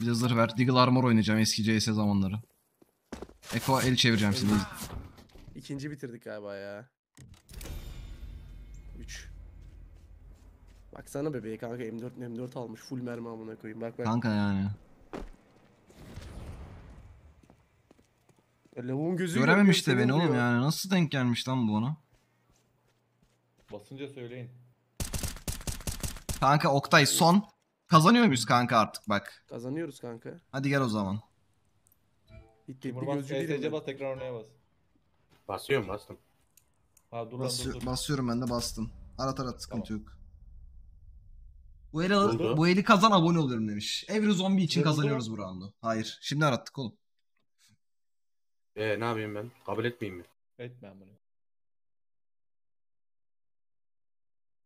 Speaker 2: Bir de zırh ver. Deagle armor oynayacağım eski CS zamanları. Eko el çevireceğim şimdi.
Speaker 4: İkinci bitirdik galiba ya. 3. Baksana bebeğe kanka M4 M4 almış full mermi amına koyayım. Bak bak.
Speaker 2: Kanka yani.
Speaker 4: Ya Lavuğun gözü
Speaker 2: Görememiş de beni
Speaker 4: seni
Speaker 2: oğlum yani. Nasıl denk gelmiş lan bu ona?
Speaker 1: Basınca söyleyin.
Speaker 2: Kanka Oktay son. Kazanıyor muyuz kanka artık bak.
Speaker 4: Kazanıyoruz kanka.
Speaker 2: Hadi gel o zaman.
Speaker 1: Bas,
Speaker 4: gözcü değilim ben.
Speaker 1: bas tekrar oynaya bas.
Speaker 3: Basıyorum bastım.
Speaker 1: Ha dur lan dur dur.
Speaker 2: basıyorum ben de bastım. Arat arat sıkıntı yok. Bu eli,
Speaker 3: Oldu.
Speaker 2: bu eli kazan abone oluyorum demiş. Every zombi için
Speaker 1: Oldu.
Speaker 2: kazanıyoruz bu roundu. Hayır. Şimdi arattık oğlum.
Speaker 3: Ee ne yapayım ben? Kabul etmeyeyim mi?
Speaker 1: Etme amına.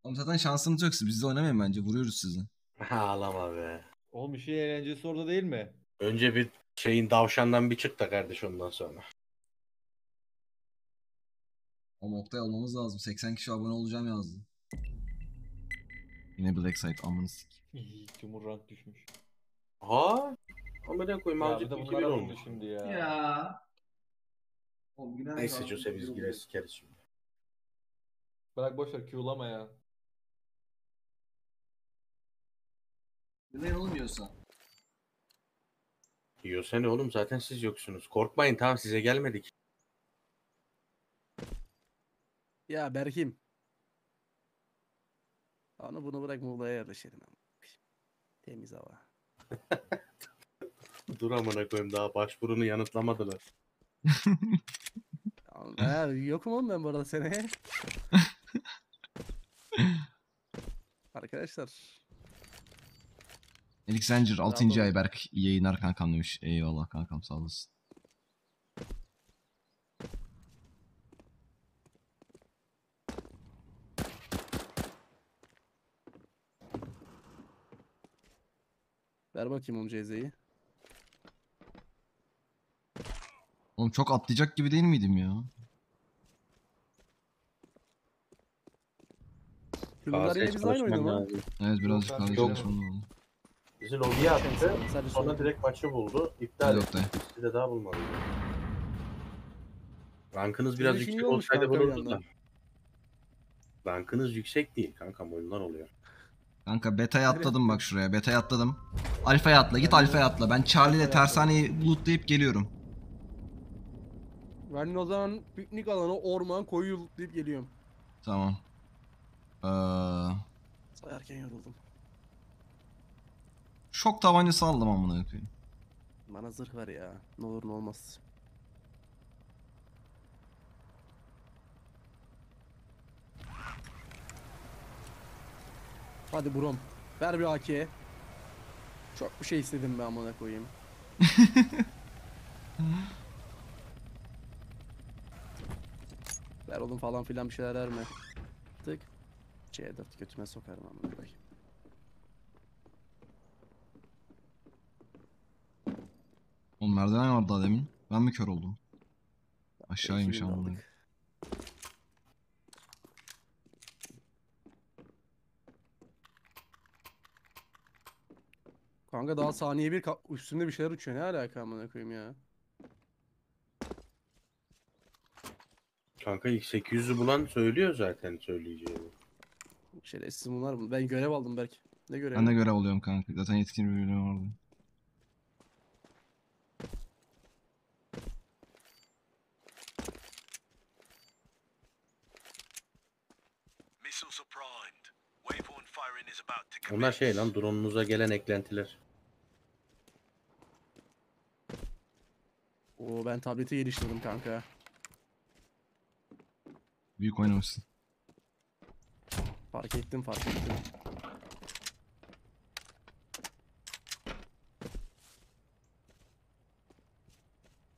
Speaker 2: Oğlum zaten şansınız yoksa bizde oynamayın bence. Vuruyoruz sizi.
Speaker 3: Ağlama be.
Speaker 1: Oğlum işin eğlencesi orada değil mi?
Speaker 3: Önce bir şeyin davşandan bir çık da kardeş ondan sonra.
Speaker 2: Ama Oktay almamız lazım. 80 kişi abone olacağım yazdı. Yine Black Site amını sik.
Speaker 1: Cumhur rank düşmüş.
Speaker 3: Ha? Amına koyayım
Speaker 1: Ya
Speaker 3: avcı
Speaker 1: bir de
Speaker 3: 2000
Speaker 1: bunlar
Speaker 3: olmuş.
Speaker 1: oldu şimdi ya.
Speaker 3: Neyse Jose biz girer sikeriz şimdi.
Speaker 1: Bırak boş ver Q'lama ya.
Speaker 2: Ne olmuyorsa?
Speaker 3: Yiyorsa ne oğlum zaten siz yoksunuz. Korkmayın tamam size gelmedik.
Speaker 4: Ya Berkim. Onu bunu bırak Muğla'ya yerleşelim. koyayım. Temiz hava.
Speaker 3: Dur amına koyayım daha başvurunu yanıtlamadılar.
Speaker 4: Tamam, Ha, yokum oğlum ben bu arada seneye. Arkadaşlar.
Speaker 2: Elik Zencir 6.
Speaker 4: Bravo.
Speaker 2: ay Berk yayınlar kankam demiş. Eyvallah kankam sağ olasın.
Speaker 4: Ver bakayım onu CZ'yi.
Speaker 2: Oğlum çok atlayacak gibi değil miydim ya?
Speaker 4: Bunlar yine biz aynı oynadı mı?
Speaker 2: Evet birazcık
Speaker 1: çok-
Speaker 2: çalışmam lazım.
Speaker 3: Bizi lobiye attı.
Speaker 4: Sadece
Speaker 3: Sonra
Speaker 4: sonra
Speaker 3: direkt maçı buldu. İptal
Speaker 2: Hadi
Speaker 3: etti. Sizi de daha bulmadı. Rankınız biraz
Speaker 4: iyi
Speaker 3: yüksek
Speaker 4: olmuş
Speaker 3: olsaydı
Speaker 4: kanka bir
Speaker 3: bulurdu da.
Speaker 4: yandan.
Speaker 3: Rankınız yüksek değil kankam oyunlar oluyor.
Speaker 2: Kanka beta'ya atladım bak şuraya. Beta'ya atladım. Alfa'ya atla. Git Alfa'ya atla. Ben Charlie ile tersaneyi lootlayıp geliyorum.
Speaker 4: Ben o zaman piknik alanı, orman, koyu lootlayıp geliyorum.
Speaker 2: Tamam. Ee,
Speaker 4: Sayarken yoruldum.
Speaker 2: şok tabancası aldım amına koyayım.
Speaker 4: Bana zırh ver ya. Ne olur ne olmaz. Hadi Brom. Ver bir AK. Çok bir şey istedim ben amına koyayım. Ver oğlum falan filan bir şeyler verme. Tık. C4 götüme sokarım amına koyayım.
Speaker 2: Oğlum merdiven vardı daha demin. Ben mi kör oldum? Aşağıymış
Speaker 4: 2000
Speaker 2: ama.
Speaker 4: Kanka daha saniye bir üstünde bir şeyler uçuyor. Ne alaka amına koyayım ya.
Speaker 3: Kanka ilk 800'ü bulan söylüyor zaten söyleyeceğini.
Speaker 4: Şerefsiz bunlar mı? Ben görev aldım belki. Ne görevi?
Speaker 2: Ben de görev alıyorum kanka. Zaten yetkin bir bölüm vardı.
Speaker 3: Onlar şey lan drone'unuza gelen eklentiler.
Speaker 4: Oo ben tableti geliştirdim kanka.
Speaker 2: Büyük oynamışsın.
Speaker 4: Fark ettim fark ettim.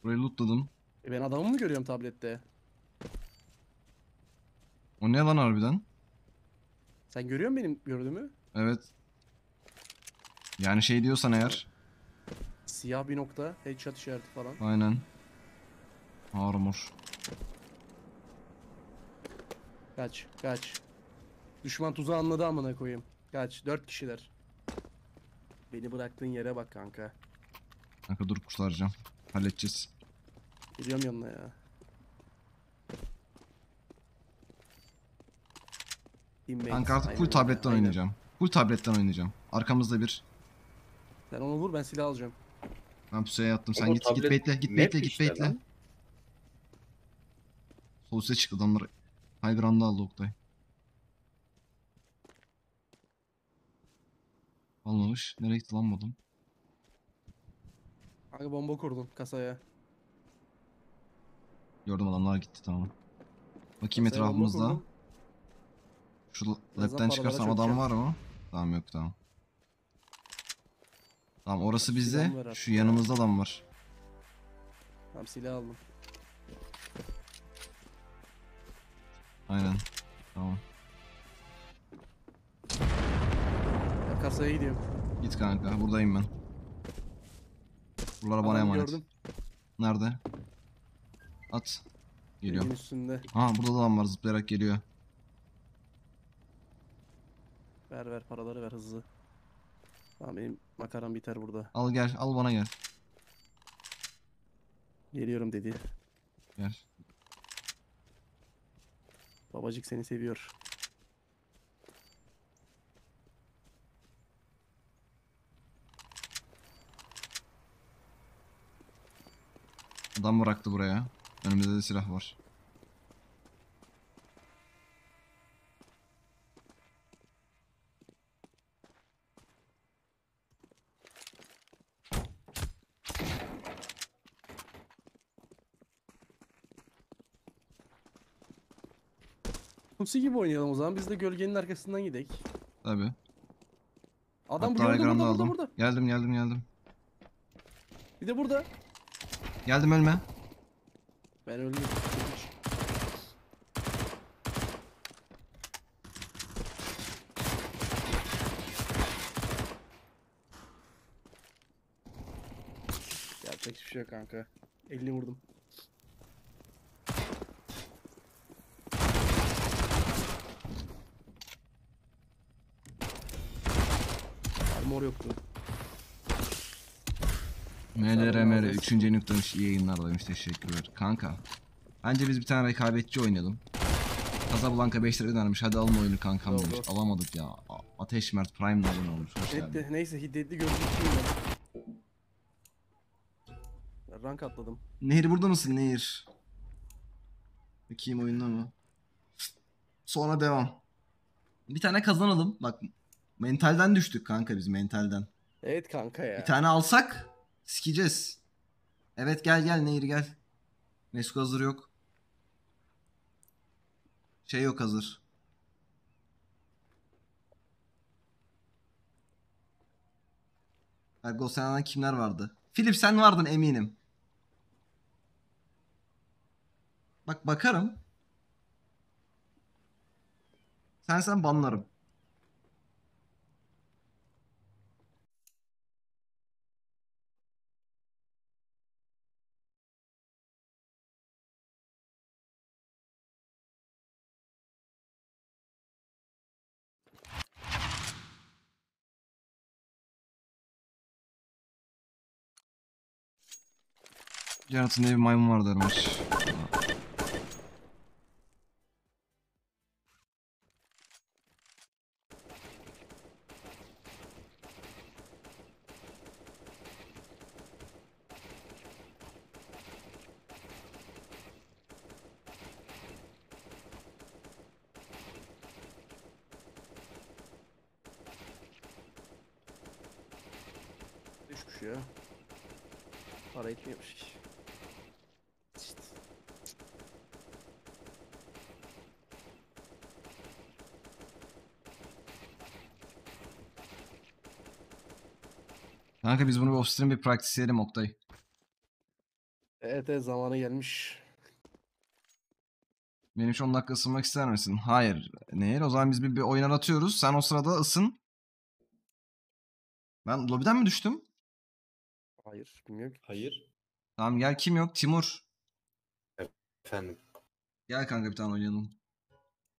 Speaker 2: Burayı lootladım.
Speaker 4: E ben adamı mı görüyorum tablette?
Speaker 2: O ne lan harbiden?
Speaker 4: Sen görüyor musun benim gördüğümü?
Speaker 2: Evet. Yani şey diyorsan eğer.
Speaker 4: Siyah bir nokta, headshot işareti falan.
Speaker 2: Aynen. Armor.
Speaker 4: Kaç, kaç. Düşman tuzağı anladı amına koyayım. Kaç, dört kişiler. Beni bıraktığın yere bak kanka.
Speaker 2: Kanka dur kurtaracağım. Halledeceğiz.
Speaker 4: Geliyorum yanına ya.
Speaker 2: Kanka artık full tabletten oynayacağım. Full tabletten oynayacağım. Arkamızda bir.
Speaker 4: Sen onu vur ben silah alacağım.
Speaker 2: Ben pusuya yattım. Sen
Speaker 3: Oğlum
Speaker 2: git git
Speaker 3: tablet
Speaker 2: bekle. Git
Speaker 3: map
Speaker 2: bekle git
Speaker 3: işte
Speaker 2: bekle.
Speaker 3: lan.
Speaker 2: Sol üste çıktı adamlar. High ground'da aldı Oktay. Almamış. Nereye gitti lan bu adam?
Speaker 4: Kanka bomba kurdum kasaya.
Speaker 2: Gördüm adamlar gitti tamam. Bakayım
Speaker 4: Kasaya bomba
Speaker 2: etrafımızda.
Speaker 4: kurdum.
Speaker 2: Şu
Speaker 4: Birazdan
Speaker 2: labden
Speaker 4: paralara
Speaker 2: çıkarsam adam
Speaker 4: çökeceğim.
Speaker 2: var mı? Tamam yok tamam. Tamam orası bizde. Şu
Speaker 4: ya.
Speaker 2: yanımızda adam var.
Speaker 4: Tamam silah aldım.
Speaker 2: Aynen. Tamam.
Speaker 4: Ben kasaya gidiyorum.
Speaker 2: Git kanka buradayım ben. Buralar bana
Speaker 4: Adam
Speaker 2: emanet.
Speaker 4: Gördüm.
Speaker 2: Nerede? At. Geliyor.
Speaker 4: Evin üstünde.
Speaker 2: Ha burada da adam var zıplayarak geliyor.
Speaker 4: Ver ver paraları ver hızlı. Tamam benim makaram biter burada.
Speaker 2: Al gel al bana gel.
Speaker 4: Geliyorum dedi.
Speaker 2: Gel.
Speaker 4: Babacık seni seviyor.
Speaker 2: Adam bıraktı buraya. Önümüzde de silah var.
Speaker 4: Pusi gibi oynayalım o zaman. Biz de gölgenin arkasından gideek.
Speaker 2: Tabi.
Speaker 4: Adam
Speaker 2: Hatta
Speaker 4: burada, burada, burada,
Speaker 2: aldım.
Speaker 4: burada.
Speaker 2: Geldim geldim geldim.
Speaker 4: Bir de burada.
Speaker 2: Geldim ölme.
Speaker 4: Ben öldüm. Yapacak hiçbir şey yok kanka. 50 vurdum. Armor yoktu.
Speaker 2: MLRMR
Speaker 4: abi.
Speaker 2: 3. enük demiş iyi yayınlar demiş teşekkürler. Kanka. Bence biz bir tane rekabetçi oynayalım. Casablanca 5 lira önermiş hadi alın oyunu kankam
Speaker 4: Doğru.
Speaker 2: demiş. Alamadık ya. A- Ateş Mert Prime oyun olmuş. Hoş geldin.
Speaker 4: Neyse, hiddetli ben. Ben Rank atladım.
Speaker 2: Nehir burada mısın Nehir? Bakayım oyunda mı? Sonra devam. Bir tane kazanalım. Bak mentalden düştük kanka biz mentalden.
Speaker 4: Evet kanka ya.
Speaker 2: Bir tane alsak sikeceğiz. Evet gel gel Nehir gel. Mesko hazır yok. Şey yok hazır. Ergo senden kimler vardı? Filip sen vardın eminim. Bak bakarım. Sen sen banlarım. Jonathan'da bir maymun var dermiş.
Speaker 4: Düşmüş ya. Para etmiyormuş hiç. İşte.
Speaker 2: Kanka biz bunu bir off-stream bir practice'leyelim Oktay.
Speaker 4: Evet evet zamanı gelmiş.
Speaker 2: Benim için 10 dakika ısınmak ister misin? Hayır. Nehir o zaman biz bir, bir oyun atıyoruz. Sen o sırada ısın. Ben lobiden mi düştüm?
Speaker 4: Hayır bilmiyorum ki.
Speaker 1: Hayır.
Speaker 2: Tamam gel kim yok? Timur.
Speaker 3: Efendim.
Speaker 2: Gel kanka bir tane oynayalım.